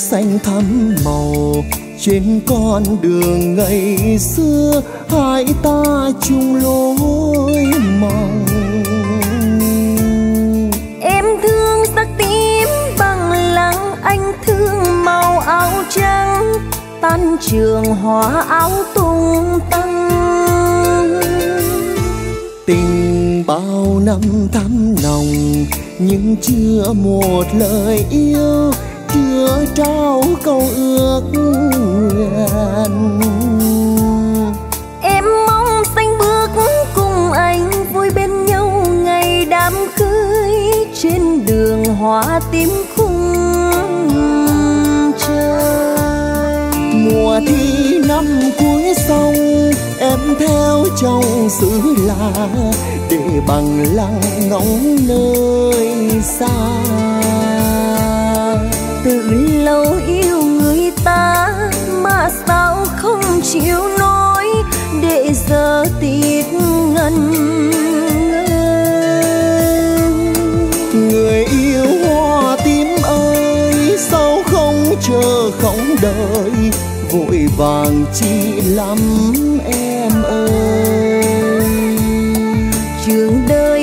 Speaker 1: Xanh thắm màu trên con đường ngày xưa hai ta chung lối mong
Speaker 3: Em thương sắc tím bằng lăng Anh thương màu áo trắng Tan trường hóa áo tung tăng.
Speaker 1: Tình bao năm thắm nồng nhưng chưa một lời yêu chưa trao câu ước nguyện.
Speaker 3: Em mong xanh bước cùng anh Vui bên nhau ngày đám cưới Trên đường hoa tím khung trời.
Speaker 1: Mùa thi năm cuối sông em theo trong xứ lạ để bằng lăng ngóng nơi xa
Speaker 3: từ lâu yêu người ta mà sao không chịu nói để giờ tiếc ngần
Speaker 1: người yêu hoa tím ơi sao không chờ không đợi? Vội vàng chi lắm em ơi.
Speaker 3: Trường đời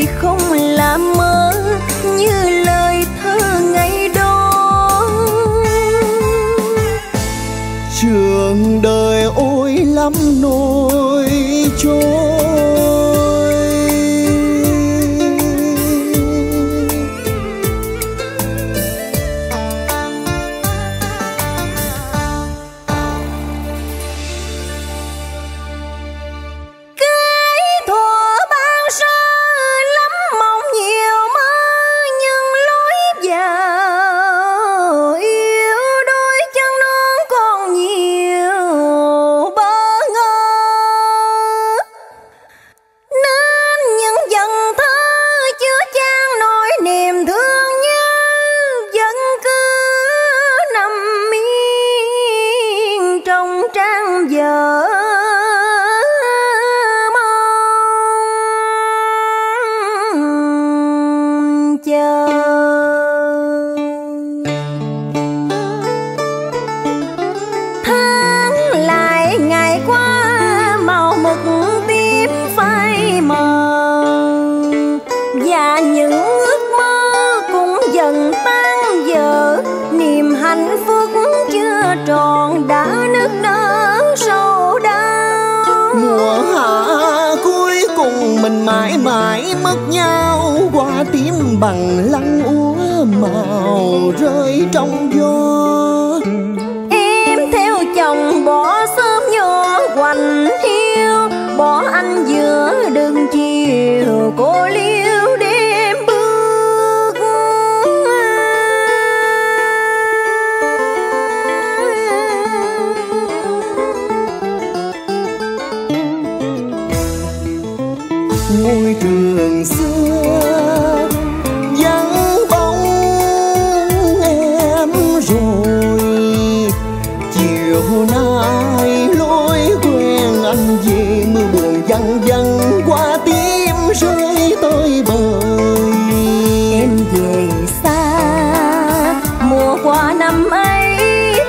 Speaker 6: năm ấy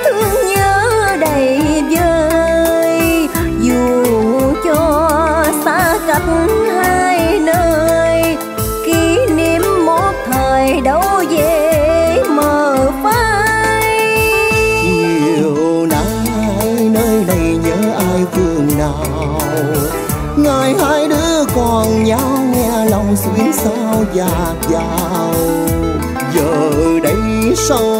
Speaker 6: thương nhớ đầy vơi. Dù cho xa cách hai nơi, kỷ niệm một thời đâu về mờ phai.
Speaker 3: Chiều nay nơi này nhớ ai phương nào? Ngày hai đứa còn nhau nghe lòng xuyến sao dạt dào. Giờ đây sau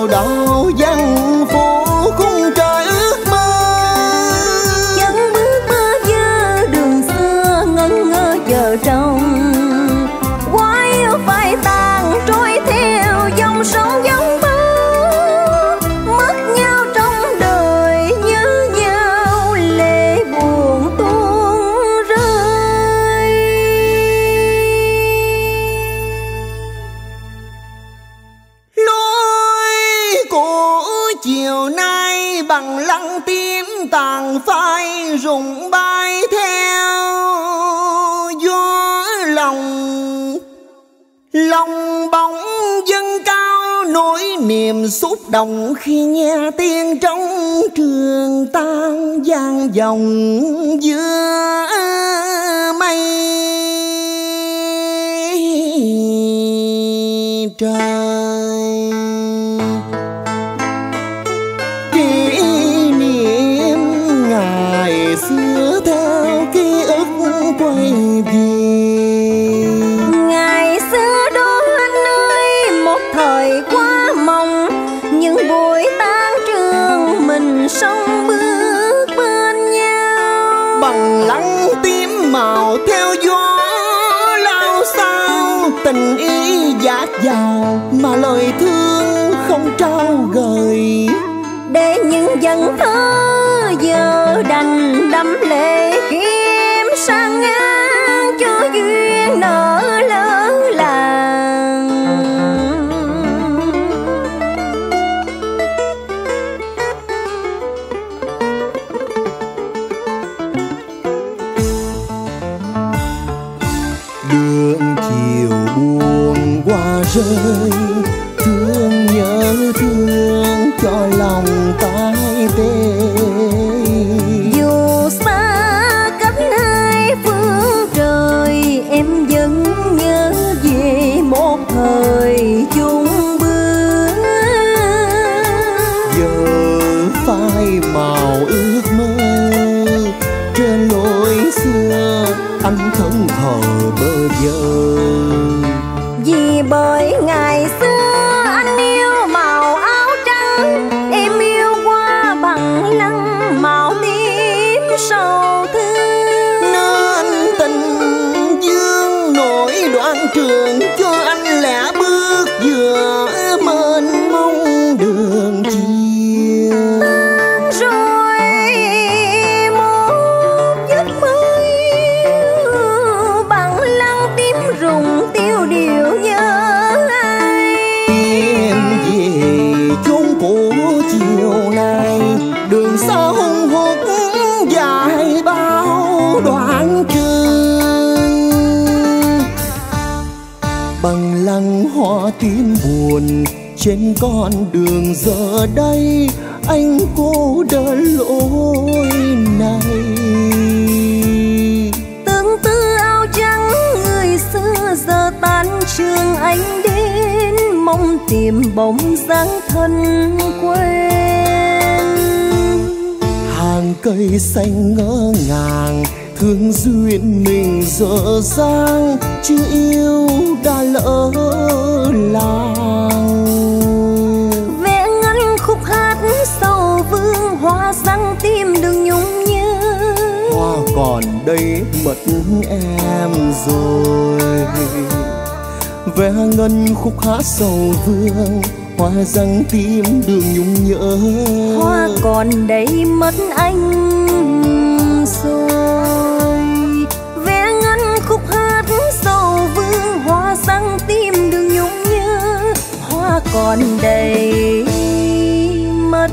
Speaker 3: xúc động khi nghe tiếng trong trường tan gian dòng giữa mây. Trời con đường giờ đây anh cô đơn lối này.
Speaker 1: Tương tư áo trắng người xưa giờ tan trường anh đến mong tìm bóng dáng thân quen.
Speaker 3: Hàng cây xanh ngỡ ngàng thương duyên mình dở dang chứ yêu đã lỡ làng. còn đây mất em rồi. Vẽ ngân khúc hát sầu vương, Hoa răng tim đường nhung nhớ.
Speaker 1: Hoa còn đây mất anh rồi. Vẽ ngân khúc hát sầu vương, Hoa răng tim đường nhung nhớ. Hoa còn đây mất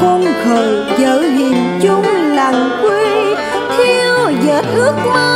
Speaker 1: cung khờ vợ hiền chúng làng quy thiếu dệt ước mơ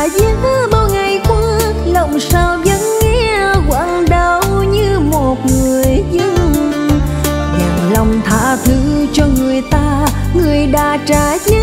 Speaker 1: là nhớ bao ngày qua, lòng sao vẫn nghe quặn đau như một người dưng dằn lòng tha thứ cho người ta, người đã trả nhớ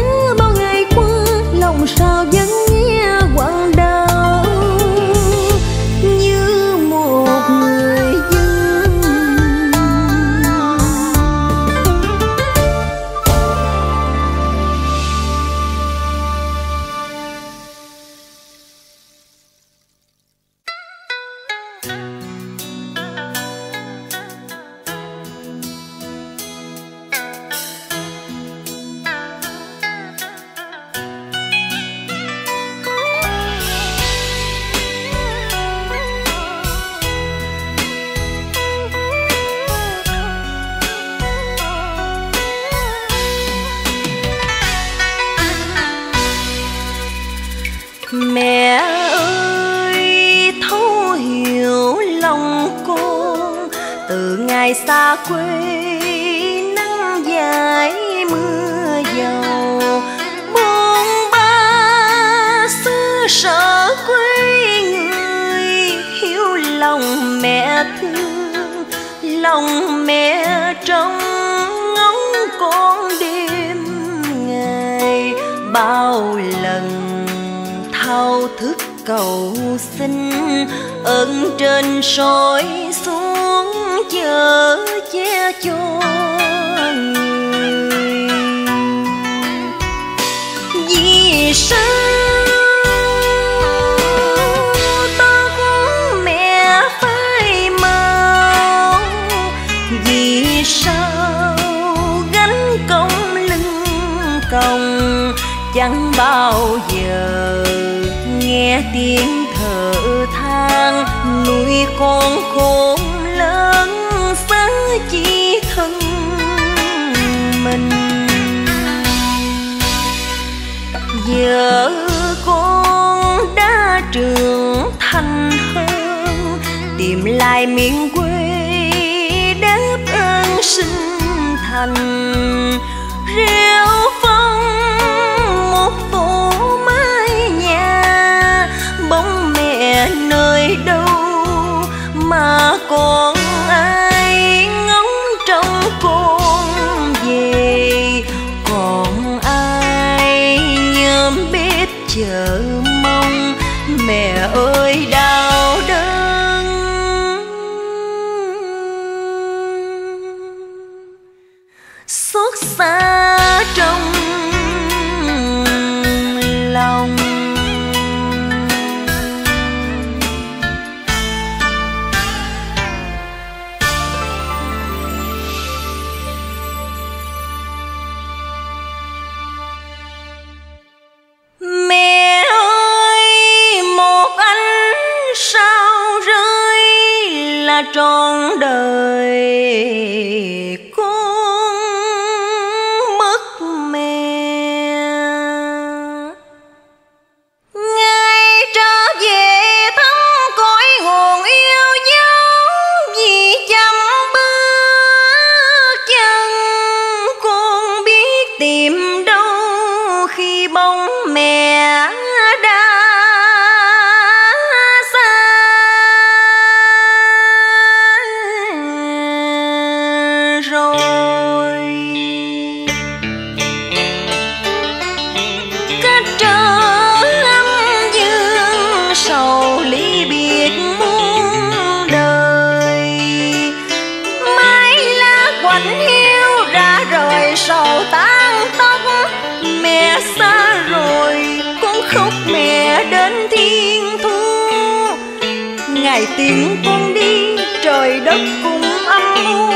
Speaker 1: tiễn con đi, trời đất cũng âm u.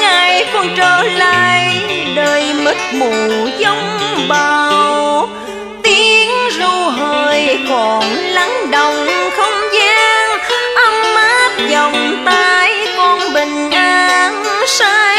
Speaker 1: Ngày con trở lại, đời mất mù giông bao tiếng ru hơi còn lắng đồng không gian. Âm áp vòng tay con bình an sai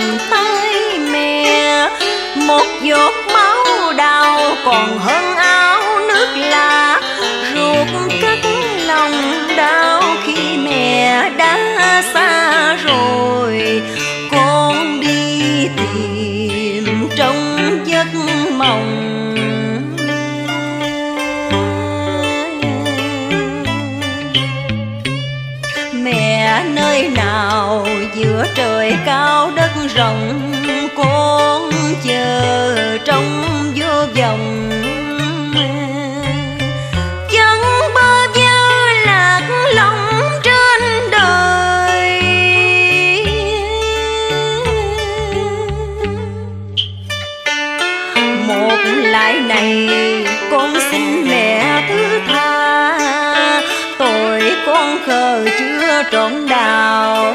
Speaker 1: vòng tay mẹ một giọt máu đau còn hơn áo nước lạ ruột cất lòng đau khi mẹ đã xa rồi. Con đi tìm trong giấc mộng. Mẹ nơi nào giữa trời cao đất rộng con chờ trong vô vọng vẫn bơ vơ lạc lõng trên đời. Một lại này con xin mẹ thứ tha. Tội con khờ chưa trọn đạo